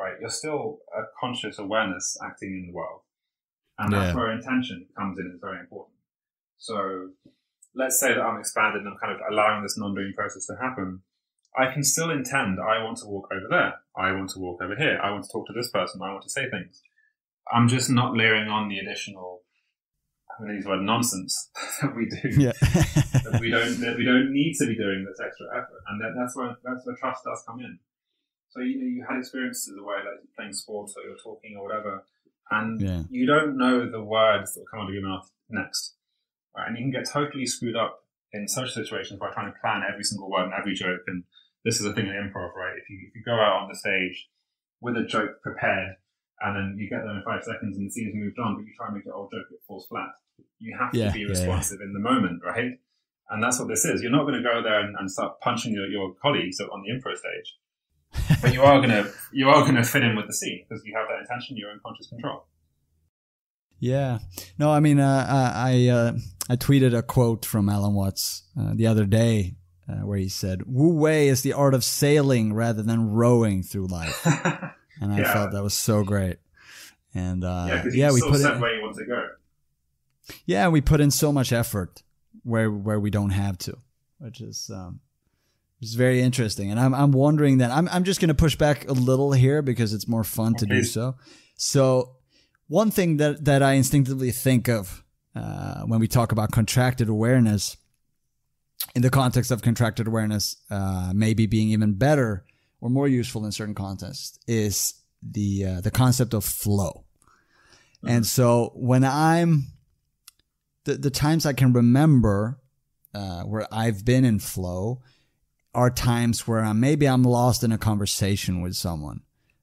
right? You're still a conscious awareness acting in the world. And that's where intention comes in, is very important. So let's say that I'm expanded and I'm kind of allowing this non-doing process to happen. I can still intend, I want to walk over there. I want to walk over here. I want to talk to this person. I want to say things. I'm just not layering on the additional, To use the word nonsense that we do. Yeah. that we don't, that we don't need to be doing this extra effort. And that, that's where, that's where trust does come in. So you know you had experiences where like playing sports or you're talking or whatever, and yeah. you don't know the words that will come out of your mouth next, right? And you can get totally screwed up in such situations by trying to plan every single word and every joke. And this is a thing in improv, right? If you if you go out on the stage with a joke prepared, and then you get there in five seconds and the scene's moved on, but you try and make it old joke, it falls flat. You have yeah, to be responsive yeah, in the moment, right? And that's what this is. You're not going to go there and, and start punching your, your colleagues on the improv stage but you are gonna you are gonna fit in with the scene because you have that intention. You're in conscious control. Yeah. No, I mean, uh, I uh, I tweeted a quote from Alan Watts uh, the other day uh, where he said, "Wu Wei is the art of sailing rather than rowing through life," and I yeah. felt that was so great. And uh, yeah, yeah we put it. where you want to go. Yeah, we put in so much effort where where we don't have to, which is um, it's very interesting, and I'm I'm wondering that I'm I'm just going to push back a little here because it's more fun to do so. So, one thing that that I instinctively think of uh, when we talk about contracted awareness, in the context of contracted awareness, uh, maybe being even better or more useful in certain contexts, is the uh, the concept of flow. Mm-hmm. And so, when I'm the the times I can remember uh, where I've been in flow are times where I'm, maybe I'm lost in a conversation with someone,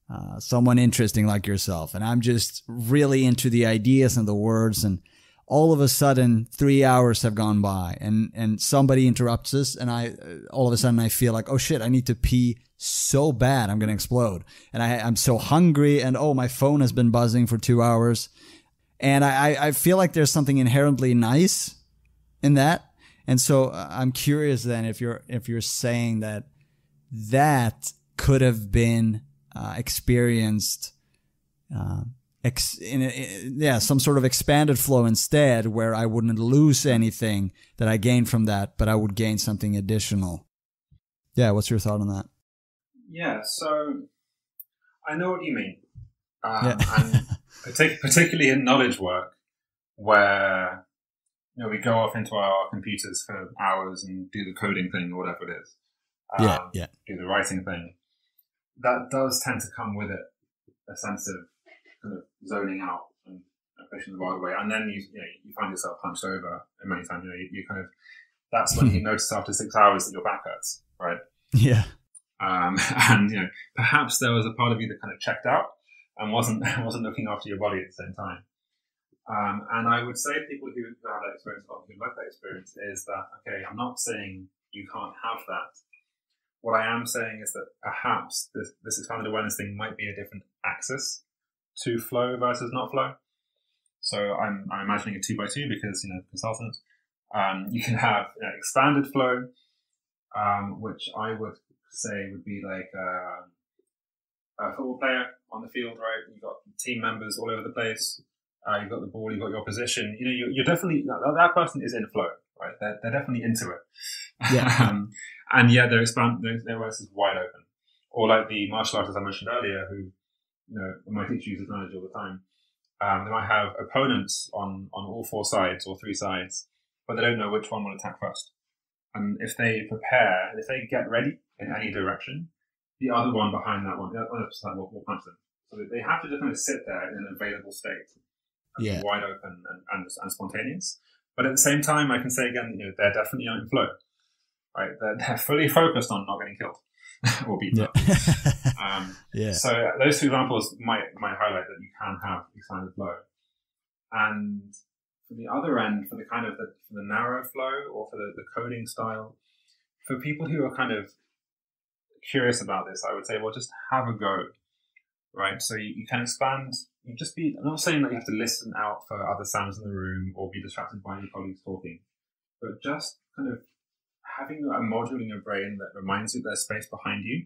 uh, someone interesting like yourself, and I'm just really into the ideas and the words, and all of a sudden three hours have gone by, and and somebody interrupts us, and I all of a sudden I feel like oh shit, I need to pee so bad, I'm gonna explode, and I I'm so hungry, and oh my phone has been buzzing for two hours, and I I feel like there's something inherently nice in that and so uh, I'm curious then if you're if you're saying that that could have been uh, experienced uh, ex- in, a, in, yeah some sort of expanded flow instead where I wouldn't lose anything that I gained from that but I would gain something additional. Yeah, what's your thought on that? Yeah, so I know what you mean. Um, yeah. partic- particularly in knowledge work where you know, we go off into our computers for hours and do the coding thing or whatever it is. Um, yeah, yeah. Do the writing thing. That does tend to come with it a sense of kind of zoning out and pushing the world away. And then you, you, know, you find yourself punched over And many times. You know, you, you kind of, that's when you notice after six hours that your back hurts, right? Yeah. Um, and, you know, perhaps there was a part of you that kind of checked out and wasn't, wasn't looking after your body at the same time. Um, and I would say people who, have that experience or who like that experience is that, okay, I'm not saying you can't have that. What I am saying is that perhaps this, this expanded awareness thing might be a different axis to flow versus not flow. So I'm, I'm imagining a two by two because, you know, consultant. Um, you can have you know, expanded flow, um, which I would say would be like a, a football player on the field, right? You've got team members all over the place uh, you've got the ball, you've got your position. You know, you're, you're definitely that, that, person is in flow, right? They're, they're definitely into it. Yeah. um, and yeah, their expand their, their is wide open. Or like the martial artists I mentioned earlier, who you know my teacher uses knowledge all the time. Um, they might have opponents on on all four sides or three sides, but they don't know which one will attack first. And if they prepare, if they get ready in any direction, the other one behind that one, the other side will, will punch them. So they have to just kind of sit there in an available state, um, Yeah. wide open and, and, and spontaneous. But at the same time, I can say again, you know, they're definitely in flow, right? They're, they're fully focused on not getting killed or beaten up. Um, yeah. so uh, those two examples might might highlight that you can have expanded flow. And for the other end, for the kind of the, for the narrow flow or for the, the coding style, for people who are kind of curious about this, I would say, well, just have a go, right? So you, you can expand. You just be. I'm not saying that you have to listen out for other sounds in the room or be distracted by your colleagues talking, but just kind of having a module in your brain that reminds you there's space behind you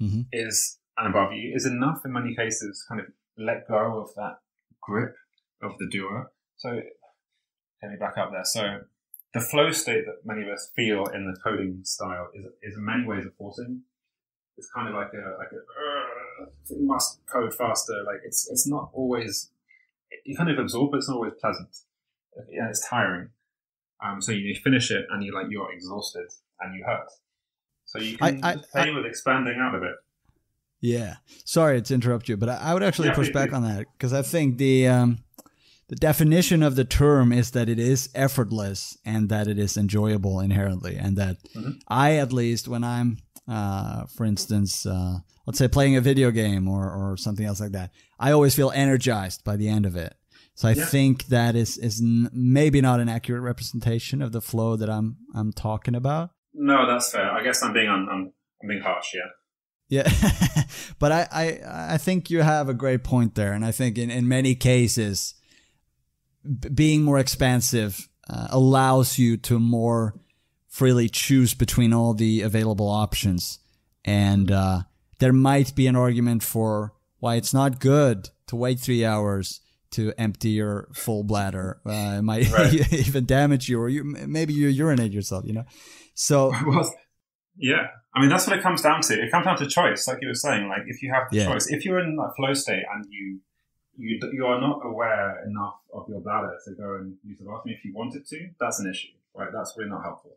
Mhm. is and above you is enough in many cases kind of let go of that grip of the doer. So let me back up there. So the flow state that many of us feel in the coding style is is in many ways a forcing. It's kind of like a like a "Ugh, you must code faster. Like it's it's not always you kind of absorb, but it's not always pleasant. Yeah, it's tiring. Um, so you finish it and you're like you're exhausted and you hurt. So you can I- play with expanding out of it. Yeah. Sorry to interrupt you, but I, I would actually Yeah, push back on that because I think the um, the definition of the term is that it is effortless and that it is enjoyable inherently, and that Mhm. I, at least, when I'm, uh, for instance, uh, let's say playing a video game or or something else like that, I always feel energized by the end of it. So I Yeah. think that is is n- maybe not an accurate representation of the flow that I'm I'm talking about. No, that's fair. I guess I'm being un, I'm, I'm being harsh. Yeah. Yeah, but I, I I think you have a great point there, and I think in, in many cases, being more expansive uh, allows you to more freely choose between all the available options, and uh, there might be an argument for why it's not good to wait three hours to empty your full bladder. Uh, it might Right. even damage you, or you maybe you urinate yourself. You know, so well, yeah. I mean, that's what it comes down to. It comes down to choice, like you were saying. Like if you have the Yeah. choice, if you're in that flow state and you you you are not aware enough of your bladder to go and use the bathroom if you wanted to, that's an issue, right? That's really not helpful.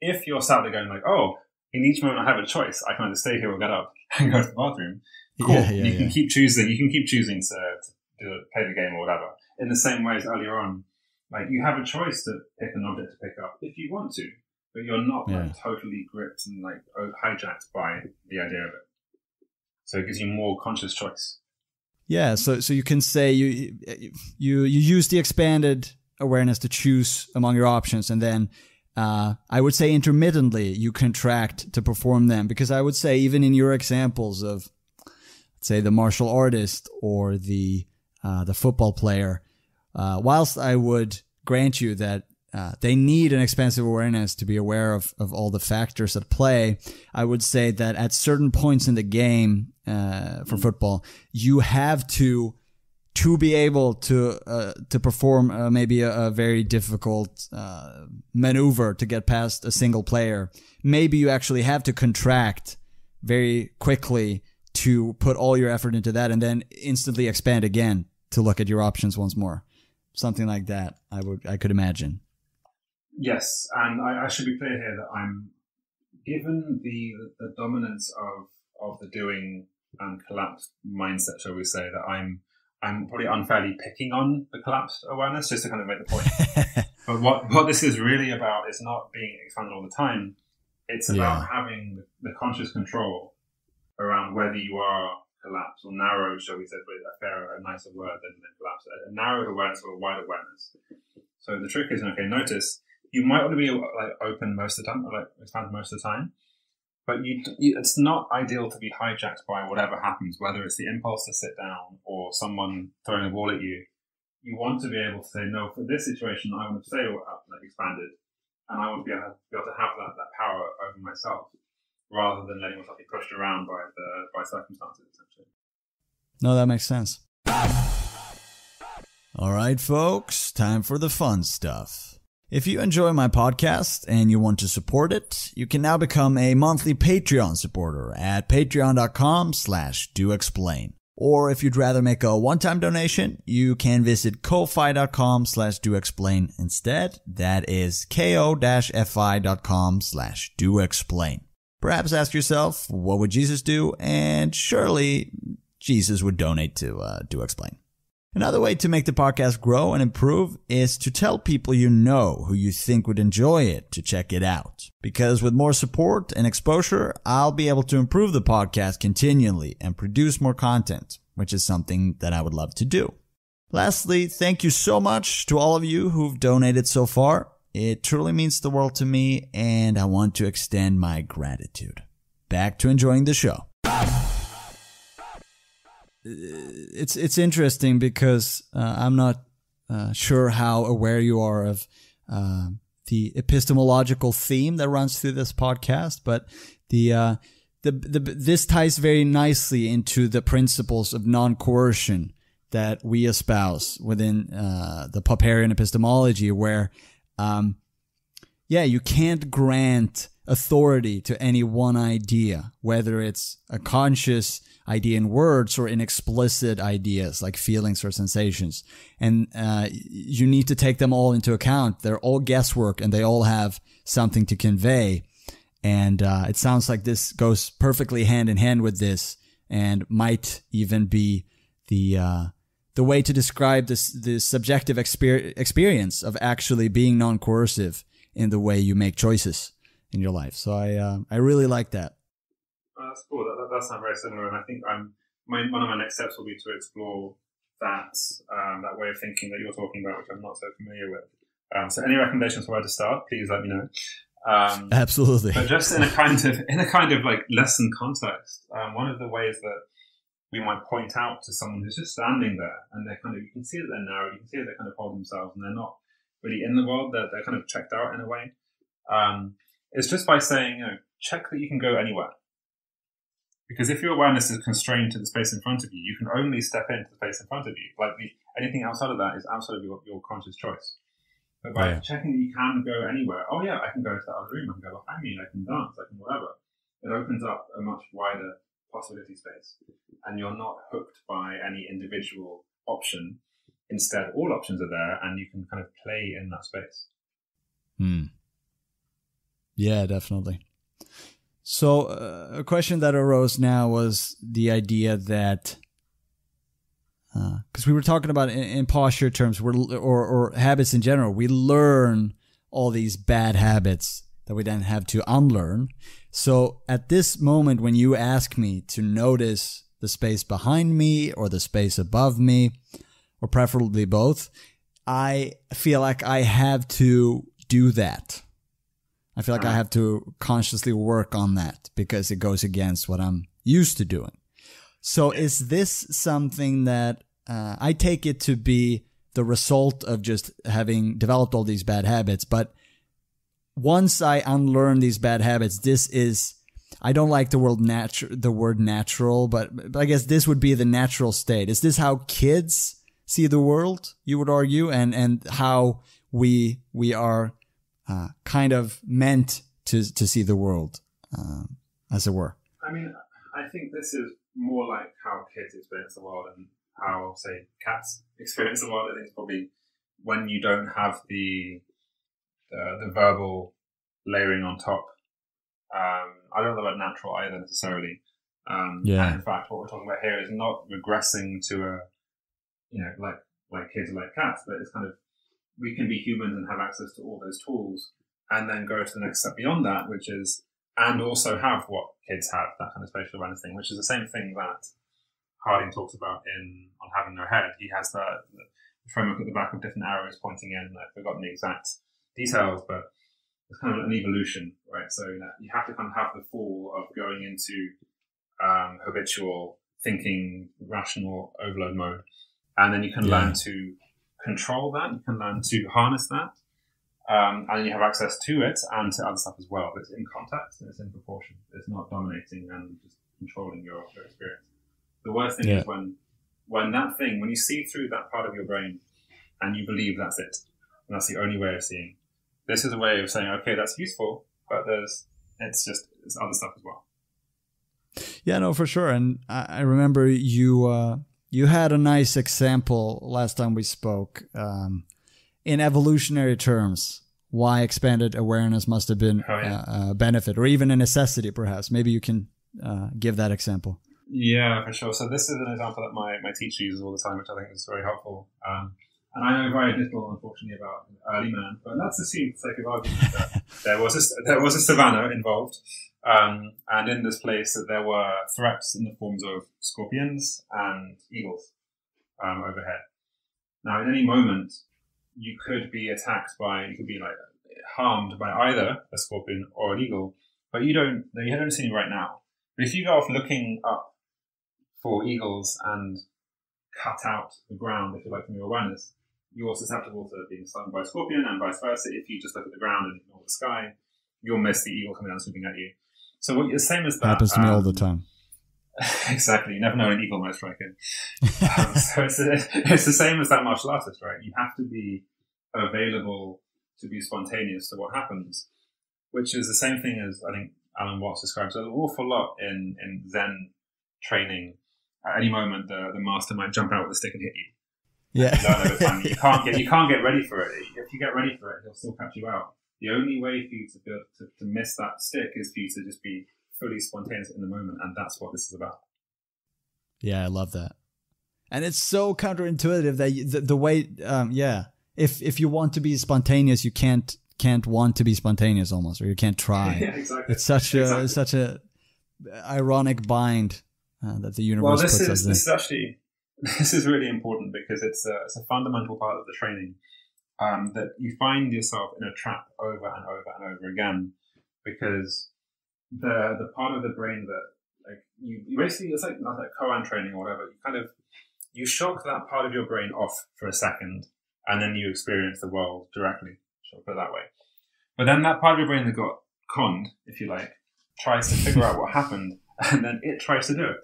If you're sat there going like, oh, in each moment I have a choice, I can either stay here or get up and go to the bathroom. Cool. yeah, yeah, you yeah. can keep choosing. You can keep choosing to, to do, play the game or whatever. In the same way as earlier on, like you have a choice to pick an object to pick up if you want to, but you're not like totally gripped and like hijacked by the idea of it. So it gives you more conscious choice. Yeah, so so you can say you you you use the expanded awareness to choose among your options, and then uh, I would say intermittently you contract to perform them because I would say even in your examples of say the martial artist or the uh, the football player, uh, whilst I would grant you that uh, they need an expansive awareness to be aware of, of all the factors at play. I would say that at certain points in the game uh, for football, you have to to be able to uh, to perform uh, maybe a, a very difficult uh, maneuver to get past a single player. Maybe you actually have to contract very quickly to put all your effort into that, and then instantly expand again to look at your options once more. Something like that, I would I could imagine. Yes, and I, I should be clear here that I'm given the the dominance of of the doing and collapsed mindset, shall we say, that I'm I'm probably unfairly picking on the collapsed awareness just to kind of make the point. but what what this is really about is not being expanded all the time. It's about Yeah. having the, the conscious control around whether you are collapsed or narrow, shall we say, with a fairer, a nicer word than, than collapsed, a narrowed awareness or a wide awareness. So the trick is, okay, notice you might want to be like open most of the time, or like expand most of the time, but you, you, it's not ideal to be hijacked by whatever happens, whether it's the impulse to sit down or someone throwing a ball at you. You want to be able to say, no, for this situation, I want to stay like expanded, and I want to be able, be able to have that, that power over myself, rather than letting myself be pushed around by the by circumstances. Essentially. No, that makes sense. All right, folks, time for the fun stuff. If you enjoy my podcast and you want to support it, you can now become a monthly Patreon supporter at patreon.com slash doexplain. Or if you'd rather make a one-time donation, you can visit ko-fi.com slash doexplain instead. That is ko-fi.com slash doexplain. Perhaps ask yourself, what would Jesus do? And surely Jesus would donate to uh, Do Explain. Another way to make the podcast grow and improve is to tell people you know who you think would enjoy it to check it out. Because with more support and exposure, I'll be able to improve the podcast continually and produce more content, which is something that I would love to do. Lastly, thank you so much to all of you who've donated so far. It truly means the world to me, and I want to extend my gratitude. Back to enjoying the show it's it's interesting because uh, I'm not uh, sure how aware you are of uh, the epistemological theme that runs through this podcast, but the uh, the, the this ties very nicely into the principles of non-coercion that we espouse within uh, the Popperian epistemology, where um, yeah, you can't grant authority to any one idea, whether it's a conscious idea in words or in explicit ideas like feelings or sensations. And uh, you need to take them all into account. They're all guesswork and they all have something to convey. And uh, it sounds like this goes perfectly hand in hand with this and might even be the uh, the way to describe this the subjective exper- experience of actually being non-coercive in the way you make choices in your life. So I uh, I really like that. That's cool. That, that, very similar, and I think I'm my, one of my next steps will be to explore that um, that way of thinking that you're talking about, which I'm not so familiar with. Um, so, any recommendations for where to start? Please let me know. Um, Absolutely. But just in a kind of in a kind of like lesson context, um, one of the ways that we might point out to someone who's just standing there and they're kind of you can see that they're narrow, you can see that they're kind of hold themselves and they're not really in the world, they're, they're kind of checked out in a way. Um, it's just by saying, you know, check that you can go anywhere. Because if your awareness is constrained to the space in front of you, you can only step into the space in front of you. Like the, anything outside of that is outside of your, your conscious choice. But by yeah. checking that you can go anywhere, oh yeah, I can go to that other room, I can go behind me, I can dance, I can whatever. It opens up a much wider possibility space. And you're not hooked by any individual option. Instead, all options are there and you can kind of play in that space. Hmm. Yeah, definitely. So, uh, a question that arose now was the idea that because uh, we were talking about in, in posture terms, or, or habits in general, we learn all these bad habits that we then have to unlearn. So, at this moment, when you ask me to notice the space behind me or the space above me, or preferably both, I feel like I have to do that I feel like I have to consciously work on that because it goes against what I'm used to doing. So is this something that uh, I take it to be the result of just having developed all these bad habits, but once I unlearn these bad habits, this is I don't like the word natural the word natural, but, but I guess this would be the natural state. Is this how kids see the world, you would argue, and and how we we are uh, kind of meant to to see the world, uh, as it were. I mean, I think this is more like how kids experience the world and how, say, cats experience the world. I think it's probably when you don't have the the, the verbal layering on top. Um, I don't know about natural either necessarily. Um, yeah. in fact, what we're talking about here is not regressing to a, you know, like like kids or like cats, but it's kind of we can be humans and have access to all those tools and then go to the next step beyond that, which is, and also have what kids have, that kind of spatial awareness thing, which is the same thing that Harding talks about in On Having No Head. He has the, the framework at the back of different arrows pointing in. I've forgotten the exact details, but it's kind of an evolution, right? So you, you have to kind of have the fall of going into um, habitual thinking, rational overload mode, and then you can yeah. learn to control that. You can learn to harness that. Um, and you have access to it and to other stuff as well. But it's in context and it's in proportion. It's not dominating and just controlling your, your experience. The worst thing yeah. is when when that thing, when you see through that part of your brain and you believe that's it, and that's the only way of seeing, this is a way of saying, okay, that's useful, but there's it's just there's other stuff as well. Yeah, no, for sure. And I, I remember you uh, you had a nice example last time we spoke um, in evolutionary terms. Why expanded awareness must have been Oh, yeah. uh, a benefit, or even a necessity, perhaps. Maybe you can uh, give that example. Yeah, for sure. So this is an example that my, my teacher uses all the time, which I think is very helpful. Um, and I know very little, unfortunately, about early man, but let's assume, for the sake of argument, that there was a, there was a savannah involved, um, and in this place that there were threats in the forms of scorpions and eagles um, overhead. Now, at any moment, you could be attacked by, you could be like harmed by either a scorpion or an eagle, but you don't, you don't see any right now. But if you go off looking up for eagles and cut out the ground, if you like, from your awareness, you're susceptible to being stung by a scorpion, and vice versa. If you just look at the ground and ignore the sky, you'll miss the eagle coming down swooping at you. So what the same as that Happens to me all the um, time. exactly. You never know an eagle might strike in. Um, so it's, it's the same as that martial artist, right? You have to be available to be spontaneous to what happens, which is the same thing as I think Alan Watts describes an awful lot in, in Zen training. At any moment, the, the master might jump out with a stick and hit you. Yeah. Learn over time. You can't get you can't get ready for it. If you get ready for it, he'll still catch you out. The only way for you to, be, to to miss that stick is for you to just be fully spontaneous in the moment, and that's what this is about. Yeah, I love that. And it's so counterintuitive that you, the, the way, um, yeah, if if you want to be spontaneous, you can't can't want to be spontaneous almost, or you can't try. yeah, exactly. It's such a Exactly. it's such a ironic bind uh, that the universe well, this puts is us in. this is actually this is really important because it's a it's a fundamental part of the training um, that you find yourself in a trap over and over and over again because the the part of the brain that like you, you basically it's like like koan training or whatever. You kind of you shock that part of your brain off for a second and then you experience the world directly shall put it that way. But then that part of your brain that got conned if you like tries to figure out what happened and then it tries to do it.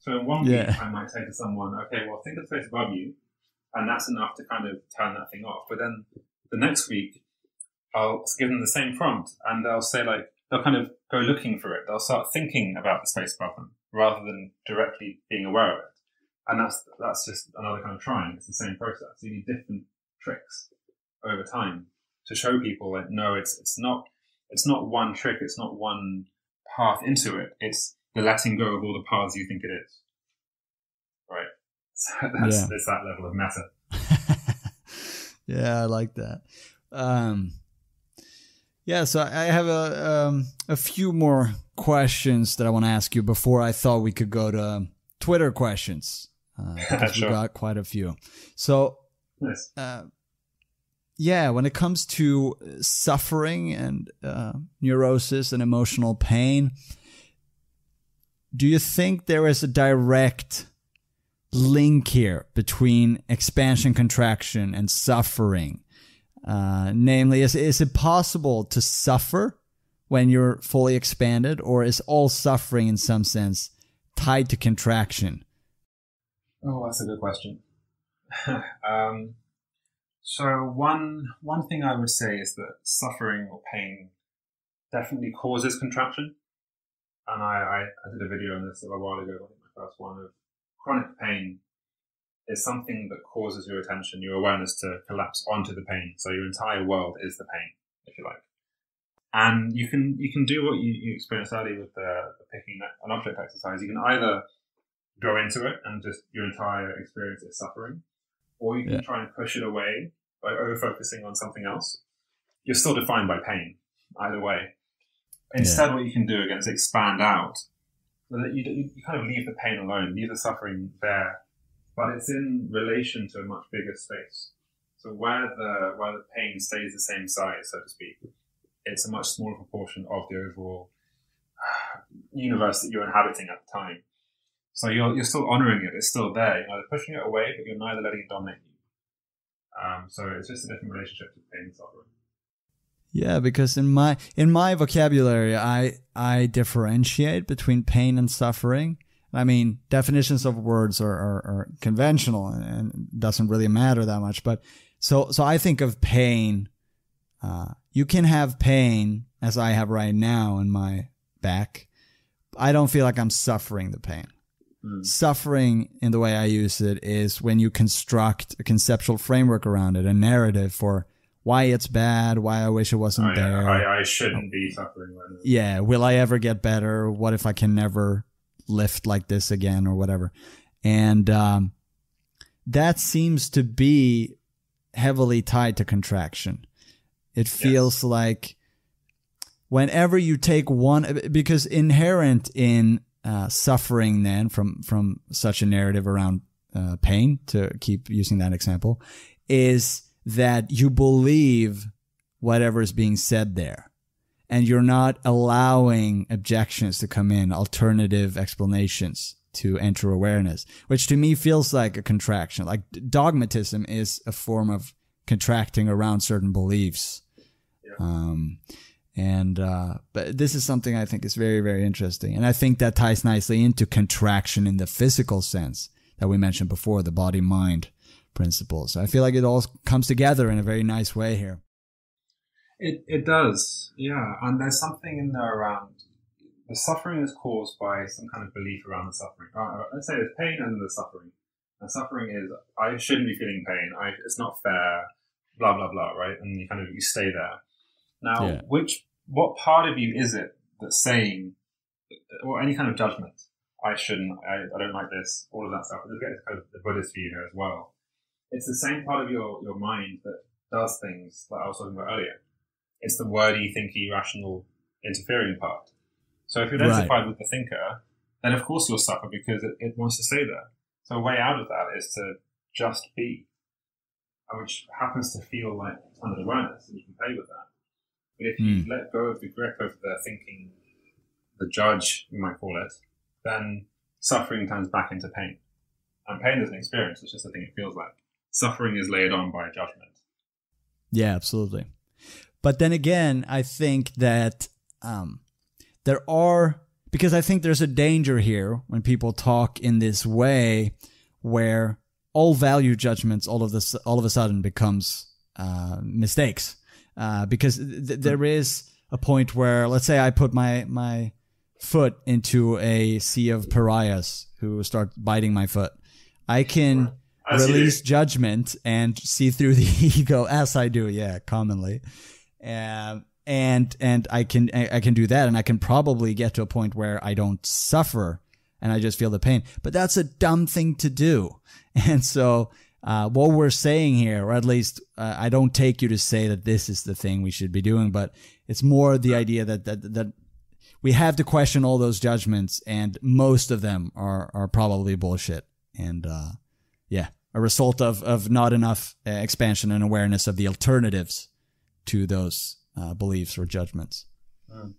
So in one Yeah. week, I might say to someone, okay, well, think of the space above you, and that's enough to kind of turn that thing off. But then the next week, I'll give them the same prompt, and they'll say like they'll kind of go looking for it. They'll start thinking about the space them rather than directly being aware of it. And that's that's just another kind of trying. It's the same process. You need different tricks over time to show people that no, it's it's not it's not one trick. It's not one path into it. It's the letting go of all the paths you think it is. So that's Yeah. it's that level of matter. yeah, I like that. Um, yeah, so I have a um, a few more questions that I want to ask you before I thought we could go to Twitter questions uh, because Sure. we got quite a few. So uh, yeah, when it comes to suffering and uh, neurosis and emotional pain, do you think there is a direct link here between expansion, contraction, and suffering? Uh, namely, is is it possible to suffer when you're fully expanded, or is all suffering in some sense tied to contraction? Oh, that's a good question. um, so one one thing I would say is that suffering or pain definitely causes contraction, and I, I, I did a video on this a while ago. I think my first one of chronic pain is something that causes your attention, your awareness to collapse onto the pain. So your entire world is the pain, if you like. And you can you can do what you, you experienced earlier with the, the picking an object exercise. You can either go into it and just your entire experience is suffering, or you can Yeah. try and push it away by over focusing on something else. You're still defined by pain, either way. Instead, what you can do again is expand out, you, you kind of leave the pain alone, leave the suffering there, but it's in relation to a much bigger space. So where the where the pain stays the same size, so to speak, it's a much smaller proportion of the overall universe that you're inhabiting at the time. So you're, you're still honoring it. It's still there. You're neither pushing it away, but you're neither letting it dominate you. Um, so it's just a different relationship to pain and suffering. Yeah, because in my in my vocabulary, I I differentiate between pain and suffering. I mean, definitions of words are, are, are conventional and doesn't really matter that much. But so so I think of pain uh, you can have pain as I have right now in my back. I don't feel like I'm suffering the pain. Mm. Suffering, in the way I use it, is when you construct a conceptual framework around it, a narrative for why it's bad, why I wish it wasn't oh, there. I, I, shouldn't be suffering. Yeah, will I ever get better? What if I can never lift like this again, or whatever? And um, that seems to be heavily tied to contraction. It feels like whenever you take one, because inherent in uh, suffering then from from such a narrative around uh, pain to keep using that example is that you believe whatever is being said there. And you're not allowing objections to come in alternative explanations to enter awareness which to me feels like a contraction. Like dogmatism is a form of contracting around certain beliefs. Yeah. um, and uh, but this is something I think is very very interesting, and I think that ties nicely into contraction in the physical sense that we mentioned before, the body mind principles. I feel like it all comes together in a very nice way here. It it does, yeah. And there's something in there around the suffering is caused by some kind of belief around the suffering. Uh, let's say there's pain and there's suffering. And suffering is I shouldn't be feeling pain. I, it's not fair. Blah blah blah. Right? And you kind of you stay there. Now, yeah. which what part of you is it that's saying, or any kind of judgment? I shouldn't. I, I don't like this. All of that stuff. Let's get kind of the Buddhist view here as well. It's the same part of your your mind that does things that I was talking about earlier. It's the wordy, thinky, rational, interfering part. So if you're identified right. with the thinker, then of course you'll suffer because it, it wants to stay there. So a way out of that is to just be, which happens to feel like under awareness, and you can play with that. But if you mm. let go of the grip of the thinking, the judge, you might call it, then suffering turns back into pain. And pain is an experience, it's just a thing it feels like. Suffering is laid on by judgment. Yeah, absolutely. But then again, I think that um, there are, because I think there's a danger here when people talk in this way where all value judgments all of this all of a sudden becomes uh, mistakes uh, because th- there is a point where, let's say, I put my my foot into a sea of pariahs who start biting my foot. I can release judgment and see through the ego, as I do, yeah, commonly. Um, and and I can I can do that, and I can probably get to a point where I don't suffer and I just feel the pain. But that's a dumb thing to do, and so uh, what we're saying here, or at least uh, I don't take you to say that this is the thing we should be doing, but it's more the idea that that that we have to question all those judgments, and most of them are are probably bullshit. And uh, yeah, a result of of not enough uh, expansion and awareness of the alternatives to those uh, beliefs or judgments. Mm.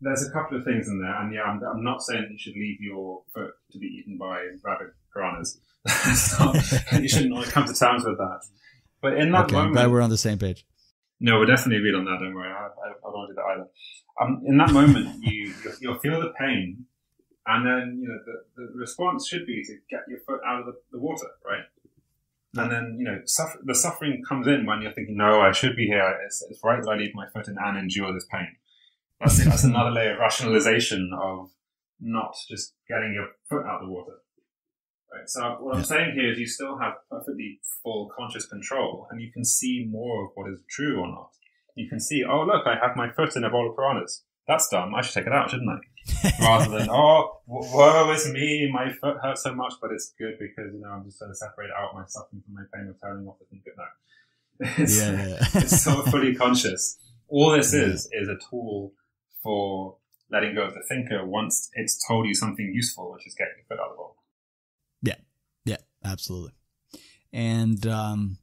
There's a couple of things in there, and yeah, I'm, I'm not saying you should leave your foot to be eaten by rabid piranhas so you shouldn't come to terms with that. But in that okay, moment, I'm glad we're on the same page. No, we're definitely agreed on that. Don't worry, I, I, I don't want to do that either. Um, in that moment, you you'll feel the pain, and then you know the, the response should be to get your foot out of the, the water, right? And then you know suffer, the suffering comes in when you're thinking, "No, I should be here. It's, it's right that I leave my foot in and endure this pain." That's that's another layer of rationalization of not just getting your foot out of the water. Right. So what I'm saying here is you still have perfectly full conscious control and you can see more of what is true or not. You can see, oh look, I have my foot in a bowl of piranhas. That's dumb. I should take it out, shouldn't I? Rather than, oh, woe is me, my foot hurts so much, but it's good because, you know, I'm just trying to separate out my suffering from my pain of turning off the thing. No. It's, yeah, yeah. it's so fully conscious. All this yeah. is, is a tool for letting go of the thinker once it's told you something useful, which is getting your foot out of the bowl. Yeah, yeah, absolutely. And um,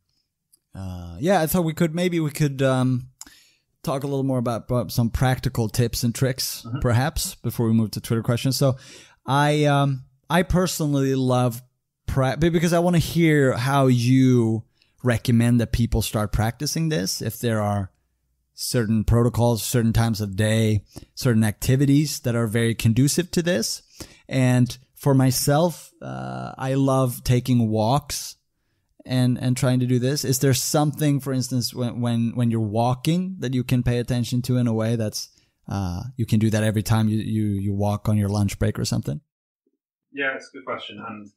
uh, yeah, I thought we could maybe we could um, talk a little more about, about some practical tips and tricks, mm-hmm. perhaps, before we move to Twitter questions. So, I um, I personally love pra- because I want to hear how you recommend that people start practicing this. If there are certain protocols, certain times of day, certain activities that are very conducive to this, and for myself, uh, I love taking walks and and trying to do this? Is there something, for instance, when when when you're walking that you can pay attention to in a way that's uh, you can do that every time you, you you walk on your lunch break or something? Yeah, it's a good question, and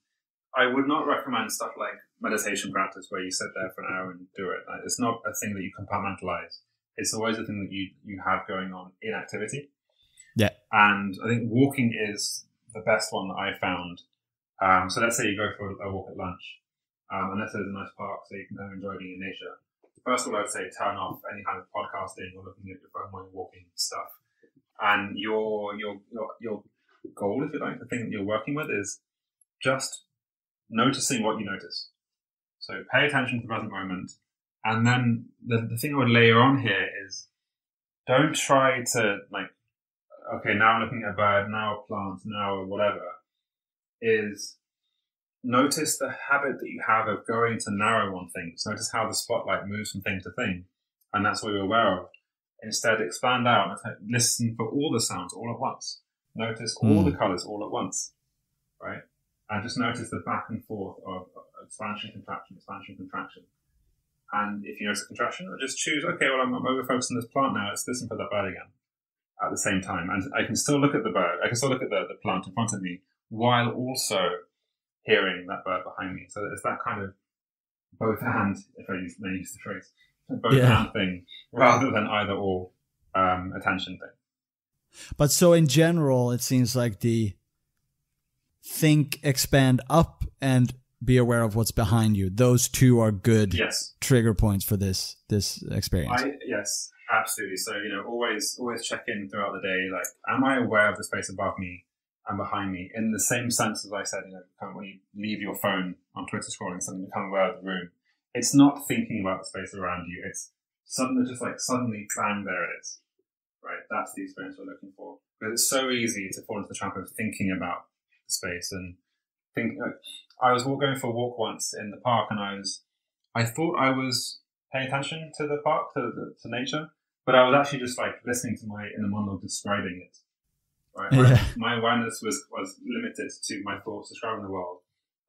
I would not recommend stuff like meditation practice where you sit there for an hour and do it. It's not a thing that you compartmentalize. It's always a thing that you you have going on in activity. Yeah, and I think walking is the best one that I found. Um, so let's say you go for a walk at lunch, um, unless there's a nice park so you can enjoy being in nature. First of all, I would say turn off any kind of podcasting or looking at your phone while you're walking stuff. And your your your your goal, if you like, the thing that you're working with is just noticing what you notice. So pay attention to the present moment. And then the, the thing I would layer on here is don't try to like, okay, now I'm looking at a bird, now a plant, now whatever. Is notice the habit that you have of going to narrow on things. Notice how the spotlight moves from thing to thing. And that's what you're aware of. Instead, expand out and listen for all the sounds all at once. Notice all mm. the colors all at once, right? And just notice the back and forth of expansion, contraction, expansion, contraction. And if you notice a contraction, just choose, okay, well, I'm, I'm over focused on this plant now. Let's listen for that bird again at the same time. And I can still look at the bird. I can still look at the, the plant in front of me while also hearing that bird behind me. So it's that kind of both and, if I use, may use the phrase, both yeah. and thing rather than either or um, attention thing. But so in general, it seems like the think, expand up, and be aware of what's behind you. Those two are good yes. trigger points for this this experience. I, yes, absolutely. So you know, always always check in throughout the day. Like, am I aware of the space above me and behind me? In the same sense as I said, you know, when you leave your phone on Twitter scrolling, suddenly become aware of the room. It's not thinking about the space around you. It's suddenly just like suddenly, bang, there it is right? That's the experience we're looking for. But it's so easy to fall into the trap of thinking about the space and think. I was going for a walk once in the park, and I was, I thought I was paying attention to the park, to, the, to nature, but I was actually just like listening to my inner monologue describing it. Right? Yeah. My, my awareness was was limited to my thoughts describing the world,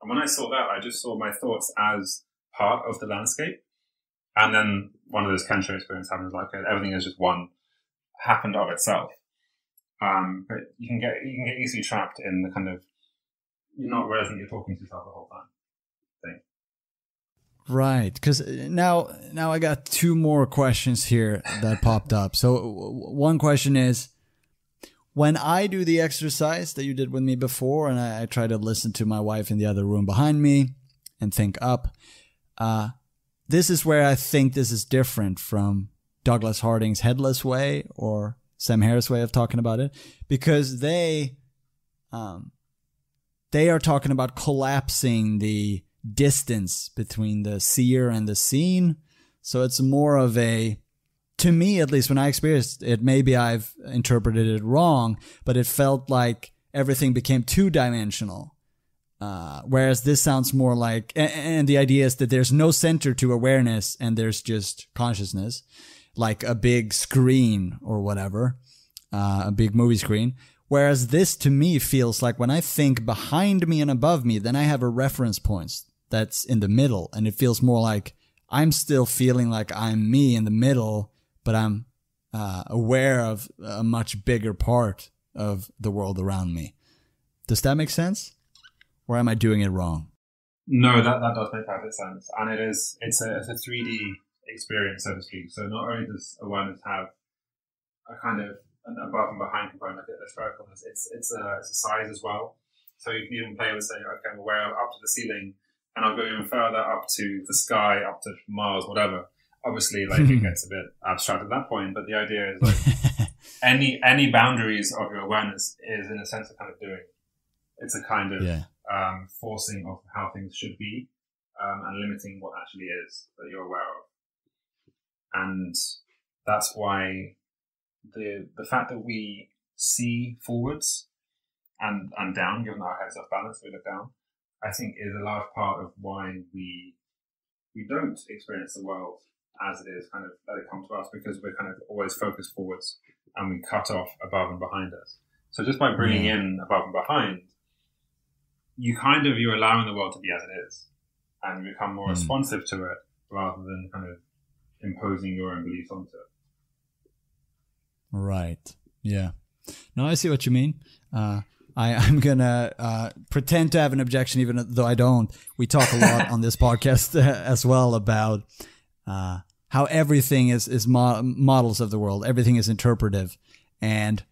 and when I saw that, I just saw my thoughts as part of the landscape. And then one of those Kensho experiences happened like everything is just one happened of itself. Um, but you can get you can get easily trapped in the kind of you're not realizing you're talking to yourself the whole time thing. Right, because now now I got two more questions here that popped up. So one question is, when I do the exercise that you did with me before, and I, I try to listen to my wife in the other room behind me and think up, uh, this is where I think this is different from Douglas Harding's Headless Way or Sam Harris way of talking about it because they um, they are talking about collapsing the distance between the seer and the seen. So it's more of a to me at least when I experienced it, maybe I've interpreted it wrong, but it felt like everything became two dimensional. Uh, whereas this sounds more like, and, and the idea is that there's no center to awareness and there's just consciousness like a big screen or whatever, uh, a big movie screen. Whereas this to me feels like when I think behind me and above me, then I have a reference point that's in the middle. And it feels more like I'm still feeling like I'm me in the middle, but I'm uh, aware of a much bigger part of the world around me. Does that make sense? Or am I doing it wrong? No, that, that does make perfect sense. And it is, it's a, it's a 3D experience, so to speak. So not only does awareness have a kind of an above and behind component, like a sphericalness, it's it's a, it's a size as well. So you can even play with saying, okay, I'm aware up to the ceiling, and I'll go even further up to the sky, up to Mars, whatever. Obviously, like it gets a bit abstract at that point, but the idea is like any any boundaries of your awareness is in a sense of kind of doing. It's a kind of yeah. um, forcing of how things should be um, and limiting what actually is that you're aware of and that's why the the fact that we see forwards and and down, given our heads off balance, we look down. I think is a large part of why we we don't experience the world as it is, kind of let it come to us, because we're kind of always focused forwards and we cut off above and behind us. So just by bringing in above and behind, you kind of you're allowing the world to be as it is, and you become more Mm. responsive to it rather than kind of imposing your own beliefs onto it. Right. Yeah. No, I see what you mean. Uh, I, I'm gonna uh, pretend to have an objection, even though I don't. We talk a lot on this podcast uh, as well about uh, how everything is is mo- models of the world. Everything is interpretive, and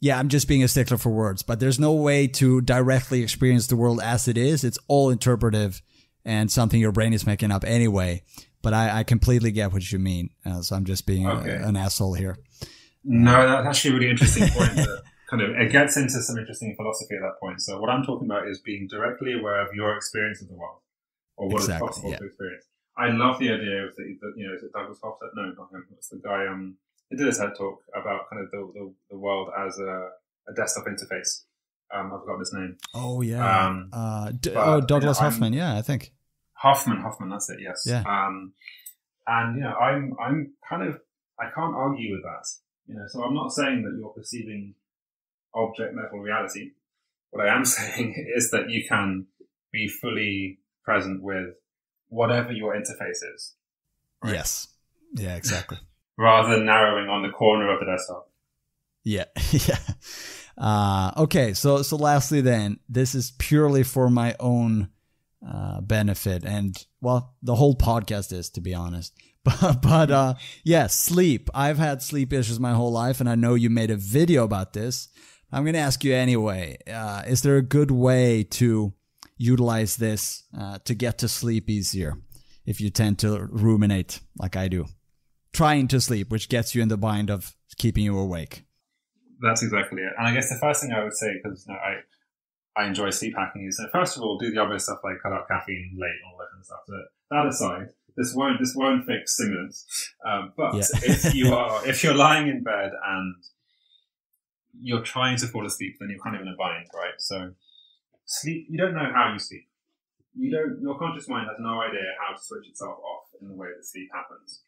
yeah, I'm just being a stickler for words. But there's no way to directly experience the world as it is. It's all interpretive and something your brain is making up anyway. But I, I completely get what you mean. Uh, so I'm just being a- an asshole here. No, that's actually a really interesting point. that kind of it gets into some interesting philosophy at that point. So what I'm talking about is being directly aware of your experience of the world, or what is Exactly, possible yeah. to experience. I love the idea of the, the you know is it Douglas Hofstad? No, not him. It's the guy um he did a TED talk about kind of the the, the world as a, a desktop interface. Um, I've forgotten his name. Oh yeah. Um, uh, D- but, oh, Douglas you know, I'm- Hoffman. Yeah, I think. Hoffman, Hoffman, that's it. Yes. Yeah. Um, and you know, I'm I'm kind of I can't argue with that. You know, so I'm not saying that you're perceiving object level reality. What I am saying is that you can be fully present with whatever your interface is, Right. Yes. Yeah, exactly. rather than narrowing on the corner of the desktop. yeah. yeah. Uh, okay. So, so lastly, then, this is purely for my own uh, benefit, and well, the whole podcast is, to be honest. But, but uh, yeah, sleep. I've had sleep issues my whole life, and I know you made a video about this. I'm going to ask you anyway. Uh, is there a good way to utilize this uh, to get to sleep easier if you tend to ruminate like I do? Trying to sleep, which gets you in the bind of keeping you awake. That's exactly it. And I guess the first thing I would say, because you know, I I enjoy sleep hacking, is that first of all, do the obvious stuff like cut out caffeine late and all that kind of stuff. So that aside, this won't this won't fix stimulants. Um, but Yeah. if you are if you're lying in bed and you're trying to fall asleep, then you're kind of in a bind, right? So sleep. You don't know how you sleep. You mm. don't. Your conscious mind has no idea how to switch itself off in the way that sleep happens.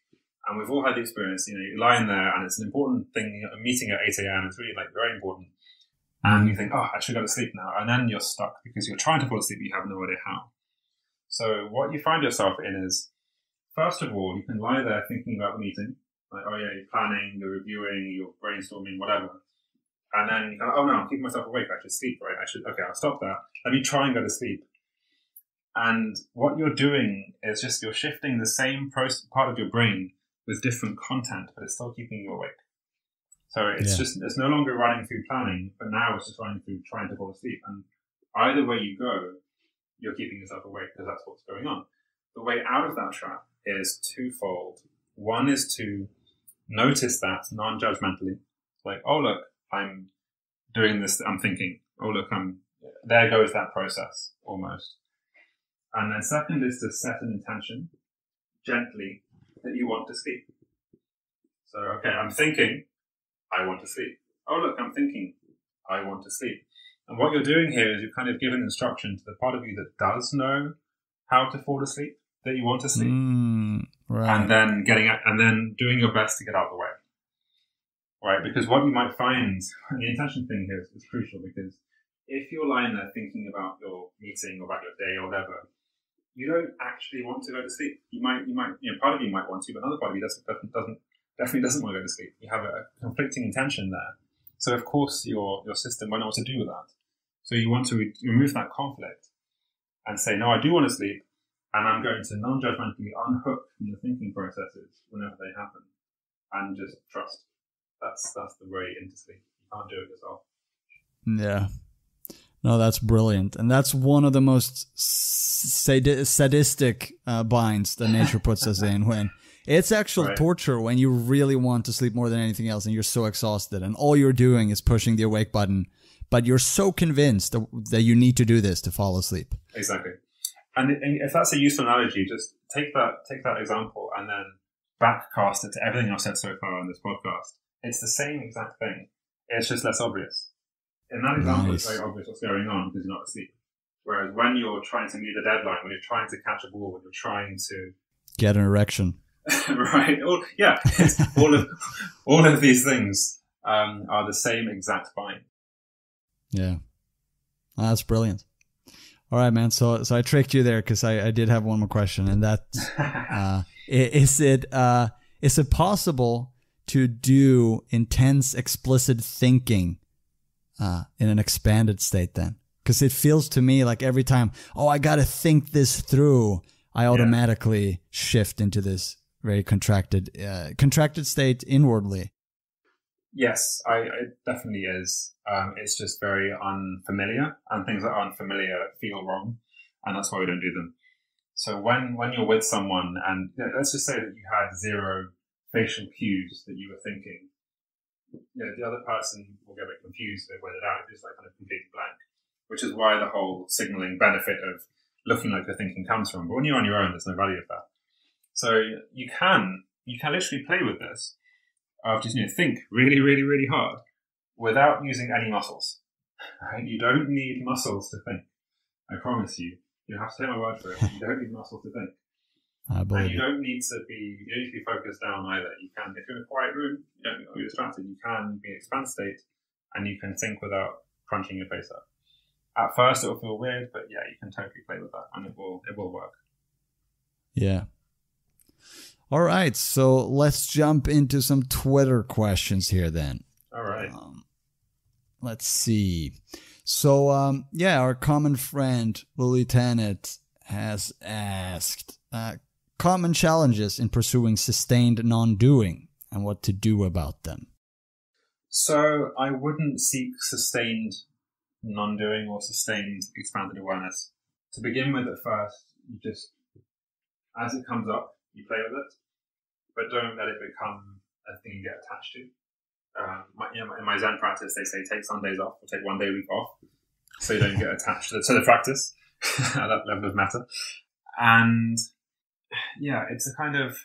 And we've all had the experience, you know, you're lying there and it's an important thing, a meeting at 8 a.m. It's really like very important. And you think, oh, I should go to sleep now. And then you're stuck because you're trying to fall asleep, but you have no idea how. So what you find yourself in is, first of all, you can lie there thinking about the meeting. Like, oh yeah, you're planning, you're reviewing, you're brainstorming, whatever. And then you go, oh no, I'm keeping myself awake. I should sleep, right? I should, okay, I'll stop that. Let me try and go to sleep. And what you're doing is just you're shifting the same part of your brain with different content, but it's still keeping you awake. So it's Yeah. just it's no longer running through planning, but now it's just running through trying to fall asleep. And either way you go, you're keeping yourself awake because that's what's going on. The way out of that trap is twofold. One is to notice that non-judgmentally, like, oh look, I'm doing this. I'm thinking, oh look, I'm there goes that process almost. And then second is to set an intention gently that you want to sleep. So, okay, I'm thinking, I want to sleep. Oh, look, I'm thinking, I want to sleep. And what you're doing here is you're kind of giving instruction to the part of you that does know how to fall asleep, that you want to sleep, Mm, right. and then getting and then doing your best to get out of the way. Right? Because what you might find, the intention thing here is, is crucial because if you're lying there thinking about your meeting or about your day or whatever, you don't actually want to go to sleep. You might, you might, you know, part of you might want to, but another part of you doesn't, doesn't, doesn't definitely doesn't want to go to sleep. You have a conflicting intention there. So of course your your system won't know what to do with that. So you want to re- remove that conflict and say, no, I do want to sleep, and I'm going to non-judgmentally unhook from the thinking processes whenever they happen, and just trust. That's that's the way into sleep. You can't do it yourself. Yeah. No, that's brilliant. And that's one of the most sadi- sadistic uh, binds that nature puts us in when it's actual Right. torture when you really want to sleep more than anything else and you're so exhausted and all you're doing is pushing the awake button, but you're so convinced that, that you need to do this to fall asleep. Exactly. And, and if that's a useful analogy, just take that take that example and then backcast it to everything I've said so far on this podcast. It's the same exact thing. It's just less obvious. In that example, it's very obvious what's going on because you're not asleep. Whereas when you're trying to meet a deadline, when you're trying to catch a ball, when you're trying to Get an erection. right, all, yeah, all of all of these things um, are the same exact bind. Yeah. Ah, That's brilliant. All right, man. So so I tricked you there because I, I did have one more question, and that uh, is it uh, is it possible to do intense explicit thinking uh, in an expanded state then? Because it feels to me like every time, oh, I got to think this through, I automatically yeah. shift into this very contracted uh, contracted state inwardly. Yes, I, it definitely is. Um, it's just very unfamiliar, and things that are unfamiliar feel wrong, and that's why we don't do them. So when when you're with someone, and you know, let's just say that you had zero facial cues that you were thinking, you know, the other person will get a bit confused with whether that is like kind of completely blank, which is why the whole signaling benefit of looking like you're thinking comes from. But when you're on your own, there's no value of that. So you can you can literally play with this of just you know think really really really hard without using any muscles. Right? You don't need muscles to think. I promise you. You have to take my word for it. You don't need muscles to think. I believe and you don't need to be you don't need to be focused down either. You can if you're in a quiet room, you don't need to be distracted. You can be state and you can think without crunching your face up. At first it will feel weird, but yeah, you can totally play with that and it will it will work. Yeah. All right, so let's jump into some Twitter questions here then. All right. Um, let's see. So, um, yeah, our common friend, Lulie Tanett, has asked uh, common challenges in pursuing sustained non doing and what to do about them. So, I wouldn't seek sustained non doing or sustained expanded awareness. To begin with, at first, you just, as it comes up, you play with it but don't let it become a thing you get attached to. Um, my, you know, in my Zen practice, they say take Sundays off or take one day a week off, so you don't get attached to the, to the practice at that level of matter. And yeah, it's a kind of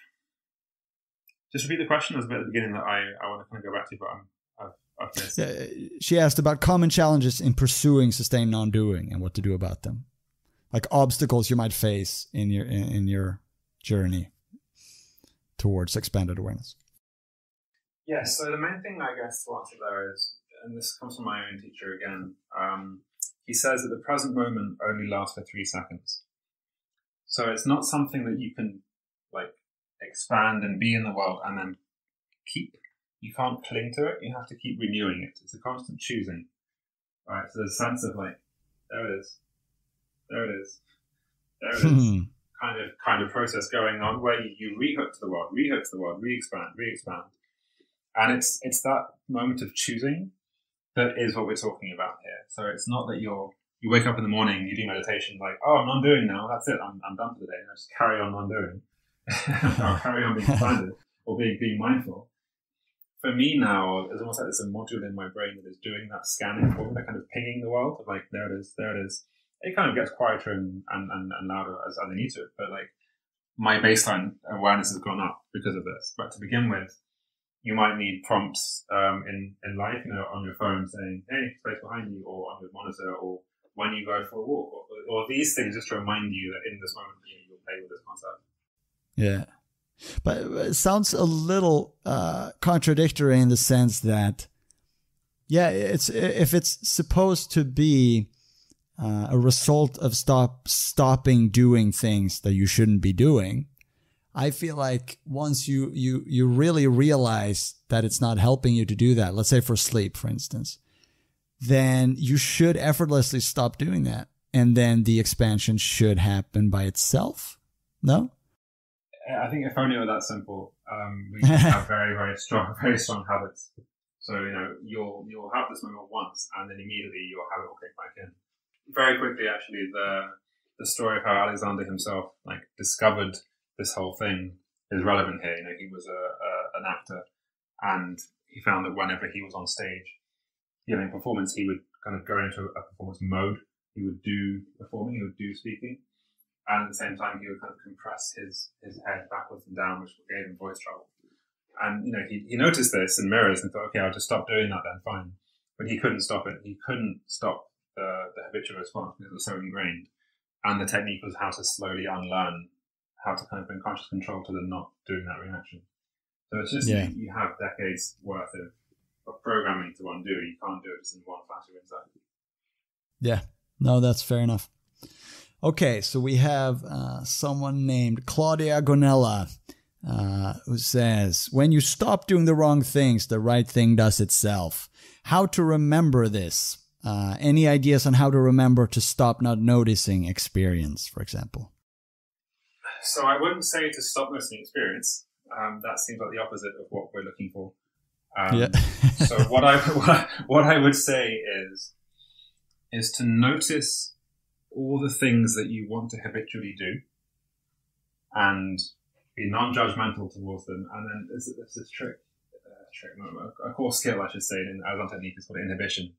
just repeat the question. There's a bit at the beginning that I, I want to kind of go back to, but I'm, I've, I've missed. Yeah, she asked about common challenges in pursuing sustained non-doing and what to do about them, like obstacles you might face in your in, in your journey towards expanded awareness? Yes, so the main thing I guess to answer there is, and this comes from my own teacher again, um, he says that the present moment only lasts for three seconds. So it's not something that you can like expand and be in the world and then keep. You can't cling to it. You have to keep renewing it. It's a constant choosing. Right. So there's a sense of like, there it is. There it is. There it is. Hmm kind of kind of process going on where you, you rehook to the world, rehook to the world, re-expand, re-expand. And it's it's that moment of choosing that is what we're talking about here. So it's not that you're you wake up in the morning, you do meditation, like, oh, I'm undoing now, that's it, I'm, I'm done for the day. I just carry on undoing. I'll carry on being expanded or being being mindful. For me now, it's almost like there's a module in my brain that is doing that scanning for that kind of pinging the world like, there it is, there it is it kind of gets quieter and, and, and, and louder as, as I need to. But like my baseline awareness has gone up because of this. But to begin with, you might need prompts um, in in life, you know, on your phone saying, "Hey, space behind you," or on your monitor, or when you go for a walk, or, or these things just to remind you that in this moment you you'll play with this concept. Yeah, but it sounds a little uh, contradictory in the sense that, yeah, it's if it's supposed to be uh, a result of stop stopping doing things that you shouldn't be doing. I feel like once you you you really realize that it's not helping you to do that, let's say for sleep, for instance, then you should effortlessly stop doing that, and then the expansion should happen by itself. No, I think if only it were that simple. Um, we have very very strong very strong habits. So you know you'll you'll have this moment once, and then immediately your habit will kick back in very quickly, actually, the the story of how Alexander himself like discovered this whole thing is relevant here. You know, he was a, a an actor, and he found that whenever he was on stage giving performance, he would kind of go into a performance mode. He would do performing, he would do speaking, and at the same time, he would kind of compress his his head backwards and down, which gave him voice trouble. And you know, he he noticed this in mirrors and thought, okay, I'll just stop doing that then, fine. But he couldn't stop it. He couldn't stop the, the habitual response because it was so ingrained. And the technique was how to slowly unlearn how to kind of bring conscious control to the not doing that reaction. So it's just yeah. you, you, have decades worth of, of programming to undo. You can't do it just in one flash of insight. Yeah, no, that's fair enough. Okay, so we have uh, someone named Claudia Gonella uh, who says, When you stop doing the wrong things, the right thing does itself. How to remember this? Uh, any ideas on how to remember to stop not noticing experience, for example? So I wouldn't say to stop noticing experience. Um, that seems like the opposite of what we're looking for. Um, yeah. so what I, what I what I would say is is to notice all the things that you want to habitually do, and be non-judgmental towards them. And then there's, there's this trick, uh, trick, a core skill, I should say, in Alexander technique is called inhibition,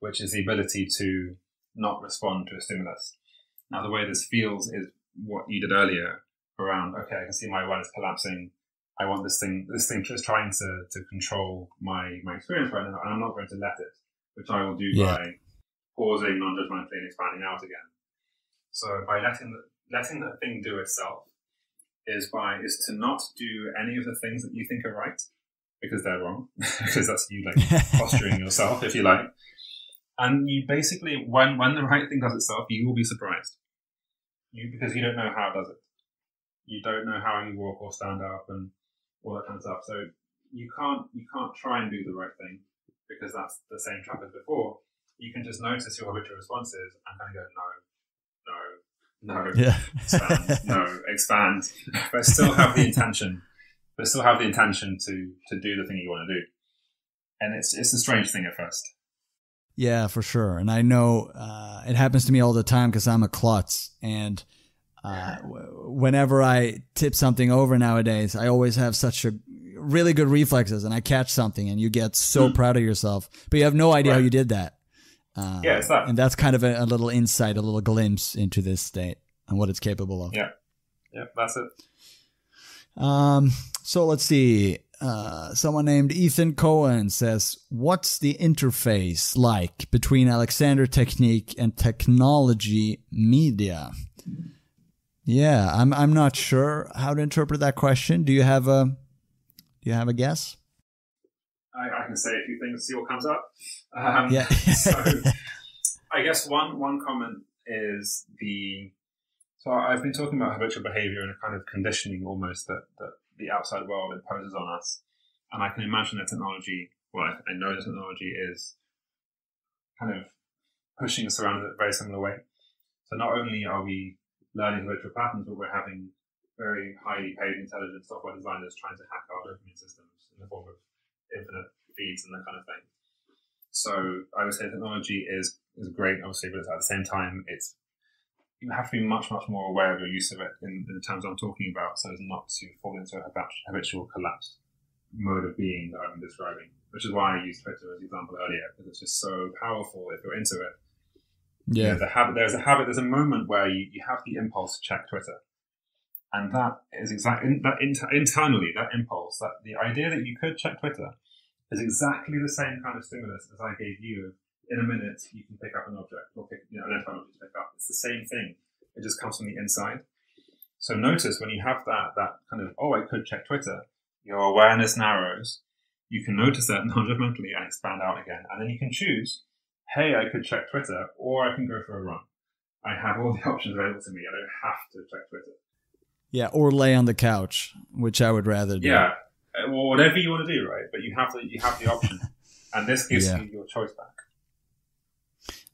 which is the ability to not respond to a stimulus. Now, the way this feels is what you did earlier around, okay, I can see my awareness collapsing. I want this thing, this thing just trying to, to control my, my experience right now, and I'm not going to let it, which I will do yeah. by pausing non-judgmentally and expanding out again. So by letting the, letting the thing do itself is by is to not do any of the things that you think are right because they're wrong because that's you like posturing yourself if you like and you basically when when the right thing does itself you will be surprised you because you don't know how it does it you don't know how you walk or stand up and all that kind of stuff so you can't you can't try and do the right thing because that's the same trap as before you can just notice your habitual responses and kind of go no no no, yeah. expand, no, expand, but still have the intention, but still have the intention to to do the thing you want to do. And it's it's a strange thing at first. Yeah, for sure. And I know uh, it happens to me all the time because I'm a klutz. And uh, whenever I tip something over nowadays, I always have such a really good reflexes and I catch something and you get so mm. proud of yourself, but you have no idea right. how you did that. Uh, yeah, it's that. And that's kind of a, a, little insight, a little glimpse into this state and what it's capable of. Yeah. Yeah, that's it. Um, so let's see. Uh, someone named Ethan Cohen says, What's the interface like between Alexander Technique and technology media? Yeah, I'm I'm not sure how to interpret that question. Do you have a do you have a guess? I, I can say a few things, see what comes up. Um, yeah. so I guess one one comment is the so I've been talking about habitual behavior and a kind of conditioning almost that, that the outside world imposes on us. And I can imagine that technology, well, I, I know that technology is kind of pushing us around in a very similar way. So not only are we learning habitual patterns, but we're having very highly paid intelligent software designers trying to hack our dopamine systems in the form of infinite feeds and that kind of thing. So I would say technology is is great, obviously, but at the same time, it's you have to be much much more aware of your use of it in, in the terms I'm talking about, so as not to fall into a habitual collapsed mode of being that I'm describing. Which is why I used Twitter as an example earlier, because it's just so powerful if you're into it. Yeah. You know, the habit, there's a habit, there's a moment where you, you have the impulse to check Twitter. And that is exactly, that inter, internally, that impulse, that the idea that you could check Twitter is exactly the same kind of stimulus as I gave you. In a minute, you can pick up an object or pick, you know, identify an object to pick up. It's the same thing. It just comes from the inside. So notice when you have that, that kind of, oh, I could check Twitter, your awareness narrows. You can notice that non-judgmentally and expand out again. And then you can choose, hey, I could check Twitter or I can go for a run. I have all the options available to me. I don't have to check Twitter. Yeah, or lay on the couch, which I would rather do. Yeah, uh, well, whatever you want to do, right? But you have the you have the option, and this gives yeah. you your choice back.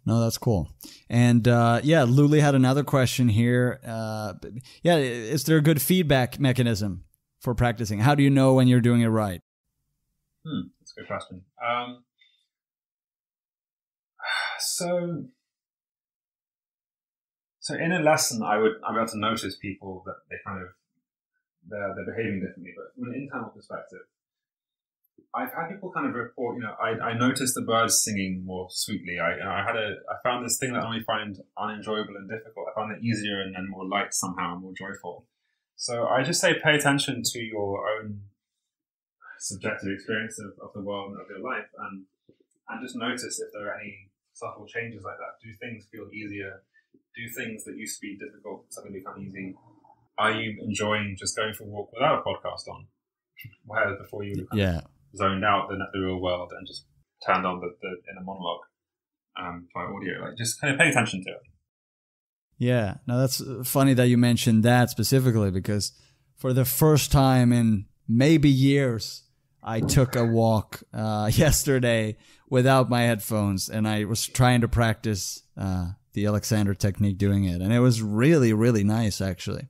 No, that's cool. And uh, yeah, Lulie had another question here. Uh, yeah, is there a good feedback mechanism for practicing? How do you know when you're doing it right? Hmm, that's a good question. Um, so, so in a lesson, I would I'm able to notice people that they kind of they're, they're behaving differently. But from an internal perspective, I've had people kind of report, you know, I, I noticed the birds singing more sweetly. I, you know, I had a, I found this thing that I only find unenjoyable and difficult. I found it easier and then more light somehow and more joyful. So I just say pay attention to your own subjective experience of, of the world and of your life and, and just notice if there are any subtle changes like that. Do things feel easier? Do things that used to be difficult suddenly become easy? are you enjoying just going for a walk without a podcast on? Whereas before you were yeah. zoned out the, the real world and just turned on the, the inner monologue um, by audio. Like just kind of pay attention to it. Yeah, now that's funny that you mentioned that specifically because for the first time in maybe years, I took a walk uh, yesterday without my headphones, and I was trying to practice uh, the Alexander technique doing it, and it was really, really nice. Actually,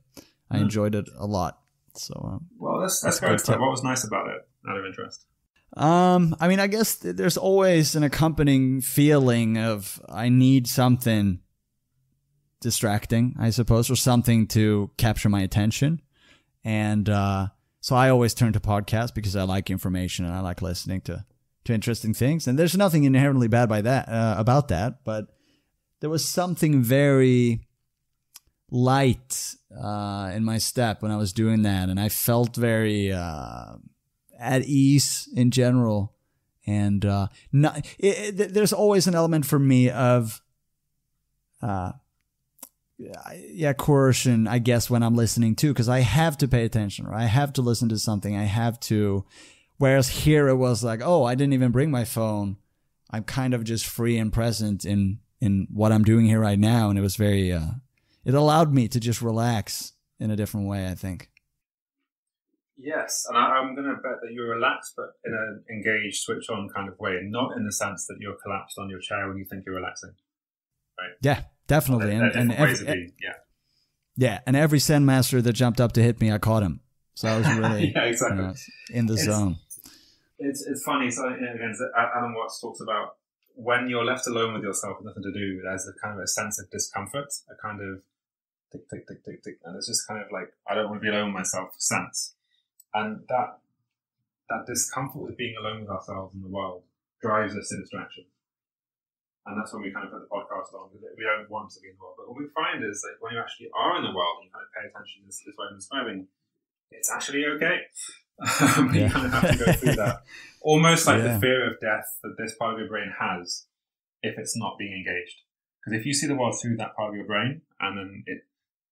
I mm. enjoyed it a lot. So, um, well, that's that's, that's good. What was nice about it? Out of interest. Um, I mean, I guess there's always an accompanying feeling of I need something distracting, I suppose, or something to capture my attention. And uh, so I always turn to podcasts because I like information and I like listening to to interesting things. And there's nothing inherently bad by that uh, about that, but there was something very light uh, in my step when I was doing that, and I felt very uh, at ease in general. And uh, not, it, it, there's always an element for me of uh, yeah, coercion, I guess, when I'm listening too, because I have to pay attention, I have to listen to something. I have to. Whereas here it was like, oh, I didn't even bring my phone. I'm kind of just free and present in in what I'm doing here right now, and it was very. Uh, it allowed me to just relax in a different way. I think. Yes, and I, am going to bet that you're relaxed, but in an engaged, switch on kind of way, and not in the sense that you're collapsed on your chair when you think you're relaxing. Right? Yeah, definitely. and, and every, yeah. Yeah, and every Zen master that jumped up to hit me, I caught him. So I was really yeah, exactly. You know, in the it's, zone. It's it's funny. So again, Alan Watts talks about when you're left alone with yourself with nothing to do, there's a kind of a sense of discomfort, a kind of tick tick tick tick tick, and it's just kind of like I don't want to be alone with myself sense, and that that discomfort with being alone with ourselves in the world drives us to distraction. And that's when we kind of put the podcast on because we don't want to be in the world. But what we find is that when you actually are in the world and you kind of pay attention to this, this way I'm describing, it's actually okay. Um, yeah. You kind of have to go through that. Almost like yeah. the fear of death that this part of your brain has if it's not being engaged. Because if you see the world through that part of your brain and then it,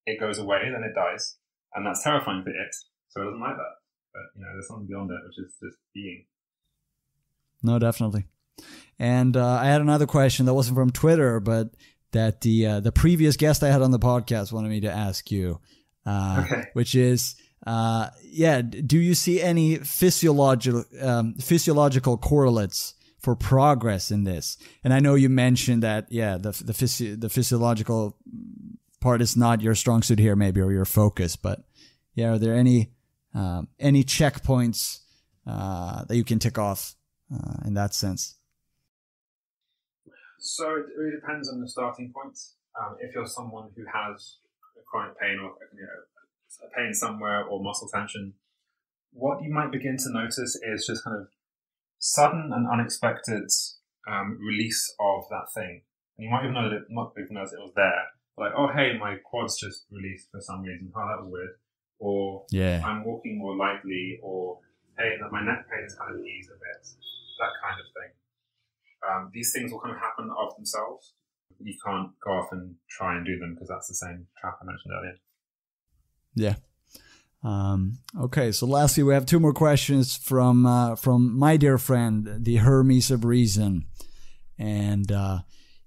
it goes away, then it dies. And that's terrifying for it. So it doesn't like that. But, you know, there's something beyond it, which is just being. No, definitely. And uh, I had another question that wasn't from Twitter, but that the uh, the previous guest I had on the podcast wanted me to ask you, uh, okay. which is, uh, yeah, do you see any physiological um, physiological correlates for progress in this? And I know you mentioned that, yeah, the the, physio- the physiological part is not your strong suit here, maybe, or your focus, but yeah, are there any um, any checkpoints uh, that you can tick off uh, in that sense? So it really depends on the starting point. Um, if you're someone who has chronic pain or you know, pain somewhere or muscle tension, what you might begin to notice is just kind of sudden and unexpected um, release of that thing. And you might even know that it, not even know that it was there. Like, oh, hey, my quads just released for some reason. Oh, that was weird. Or yeah. I'm walking more lightly. Or hey, my neck pain is kind of eased a bit. That kind of thing um, these things will kind of happen of themselves. You can't go off and try and do them because that's the same trap I mentioned earlier. Yeah. Um, okay, so lastly, we have two more questions from uh, from my dear friend, the Hermes of Reason, and uh,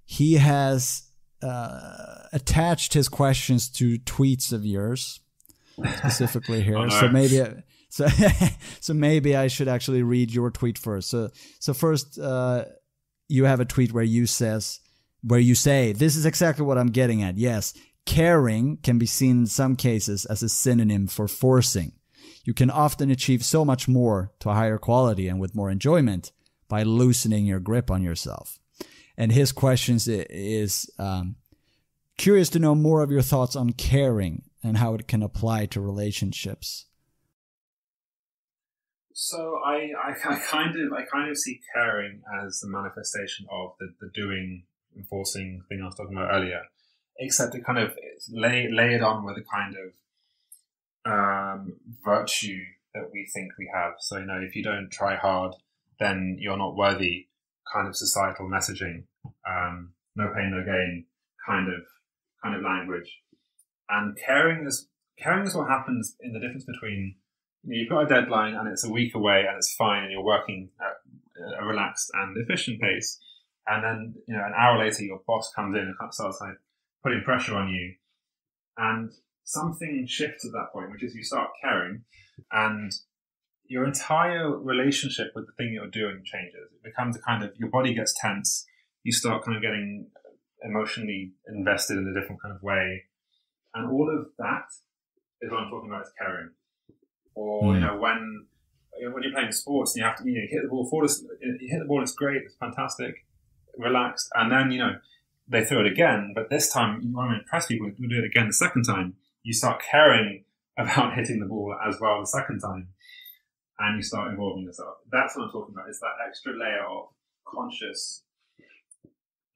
he has uh, attached his questions to tweets of yours, specifically here. oh, no. So maybe so so maybe I should actually read your tweet first. So so first, uh, you have a tweet where you says where you say this is exactly what I'm getting at. Yes, caring can be seen in some cases as a synonym for forcing. You can often achieve so much more to a higher quality and with more enjoyment by loosening your grip on yourself. And his questions is um, curious to know more of your thoughts on caring and how it can apply to relationships. So I, I, I, kind of I kind of see caring as the manifestation of the, the doing enforcing thing I was talking about earlier, except to kind of lay lay it on with a kind of um, virtue that we think we have. So you know, if you don't try hard, then you're not worthy. Kind of societal messaging, um, no pain, no gain, kind of kind of language, and caring is caring is what happens in the difference between you've got a deadline and it's a week away and it's fine and you're working at a relaxed and efficient pace. And then, you know, an hour later, your boss comes in and starts like putting pressure on you and something shifts at that point, which is you start caring, and your entire relationship with the thing you're doing changes. It becomes a kind of your body gets tense. You start kind of getting emotionally invested in a different kind of way, and all of that is what I'm talking about is caring. Or mm. you know when when you're playing sports and you have to you know hit the ball forward, you hit the ball, it's great, it's fantastic, relaxed, and then you know they throw it again, but this time you want to impress people, you do it again the second time. You start caring about hitting the ball as well the second time, and you start involving yourself. That's what I'm talking about. It's that extra layer of conscious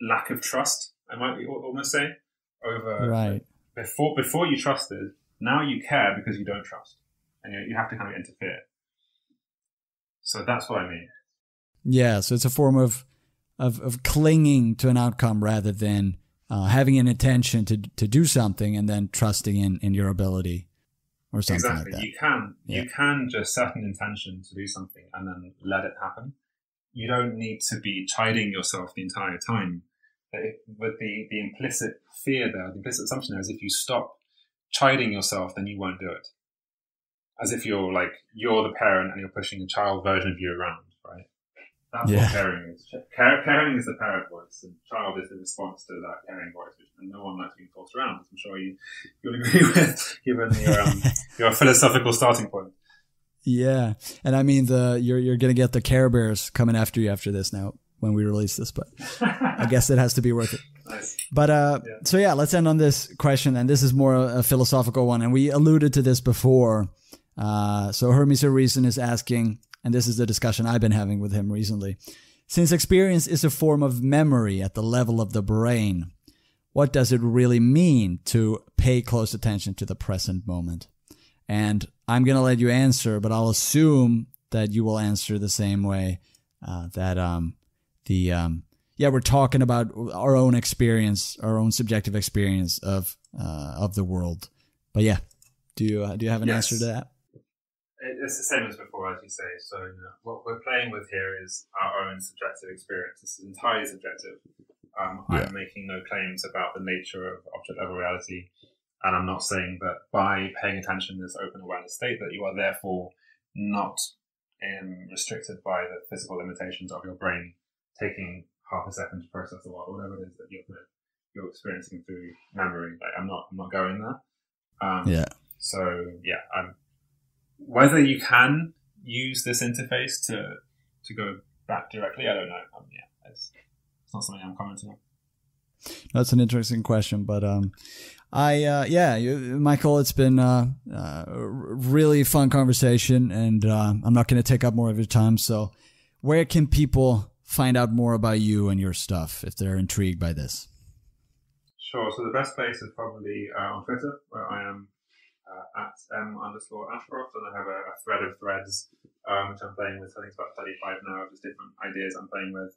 lack of trust? I might almost say over right before before you trusted. Now you care because you don't trust, and you, you have to kind of interfere. So that's what I mean. Yeah, so it's a form of of, of clinging to an outcome rather than uh, having an intention to to do something and then trusting in, in your ability or something exactly. like that. You can yeah. you can just set an intention to do something and then let it happen. You don't need to be chiding yourself the entire time. With the, the implicit fear there, the implicit assumption there is if you stop chiding yourself, then you won't do it. As if you're like you're the parent and you're pushing a child version of you around. That's yeah. what caring is. caring is the parent voice, and child is the response to that caring voice, which and no one likes being forced around. I'm sure you you'll agree with, given your um, your philosophical starting point. Yeah, and I mean the you're you're gonna get the Care Bears coming after you after this now when we release this, but I guess it has to be worth it. Nice. But uh, yeah. so yeah, let's end on this question, and this is more a, a philosophical one, and we alluded to this before. Uh, so Hermes of Reason is asking, and this is the discussion I've been having with him recently. Since experience is a form of memory at the level of the brain, what does it really mean to pay close attention to the present moment? And I'm going to let you answer, but I'll assume that you will answer the same way uh, that um, the um, yeah we're talking about our own experience, our own subjective experience of uh, of the world. But yeah, do you uh, do you have an yes. answer to that? It's the same as before, as you say. So what we're playing with here is our own subjective experience. This is entirely subjective. Um, yeah. I'm making no claims about the nature of object level reality, and I'm not saying that by paying attention in this open awareness state that you are therefore not um, restricted by the physical limitations of your brain taking half a second to process the world, whatever it is that you're you're experiencing through memory. Like I'm not I'm not going there. Um, yeah. So yeah, I'm whether you can use this interface to to go back directly, I don't know. Um, yeah, it's, it's not something I'm commenting on. That's an interesting question, but um, I uh, yeah, you, Michael, it's been uh, uh, a really fun conversation, and uh, I'm not going to take up more of your time. So, where can people find out more about you and your stuff if they're intrigued by this? Sure. So the best place is probably uh, on Twitter, where I am uh, at m underscore Ashcroft, and I have a, a thread of threads um, which I'm playing with. I think it's about 35 now, just different ideas I'm playing with.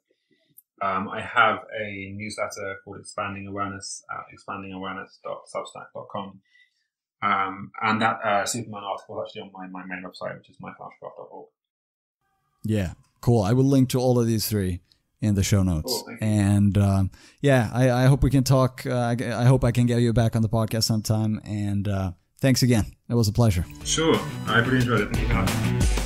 Um, I have a newsletter called Expanding Awareness at expandingawareness.substack.com. Um, and that uh, Superman article is actually on my, my main website, which is michaelashcroft.org. Yeah, cool. I will link to all of these three in the show notes. Cool, and um, yeah, I, I, hope we can talk. Uh, I hope I can get you back on the podcast sometime. And uh, Thanks again. It was a pleasure. Sure. I really enjoyed it.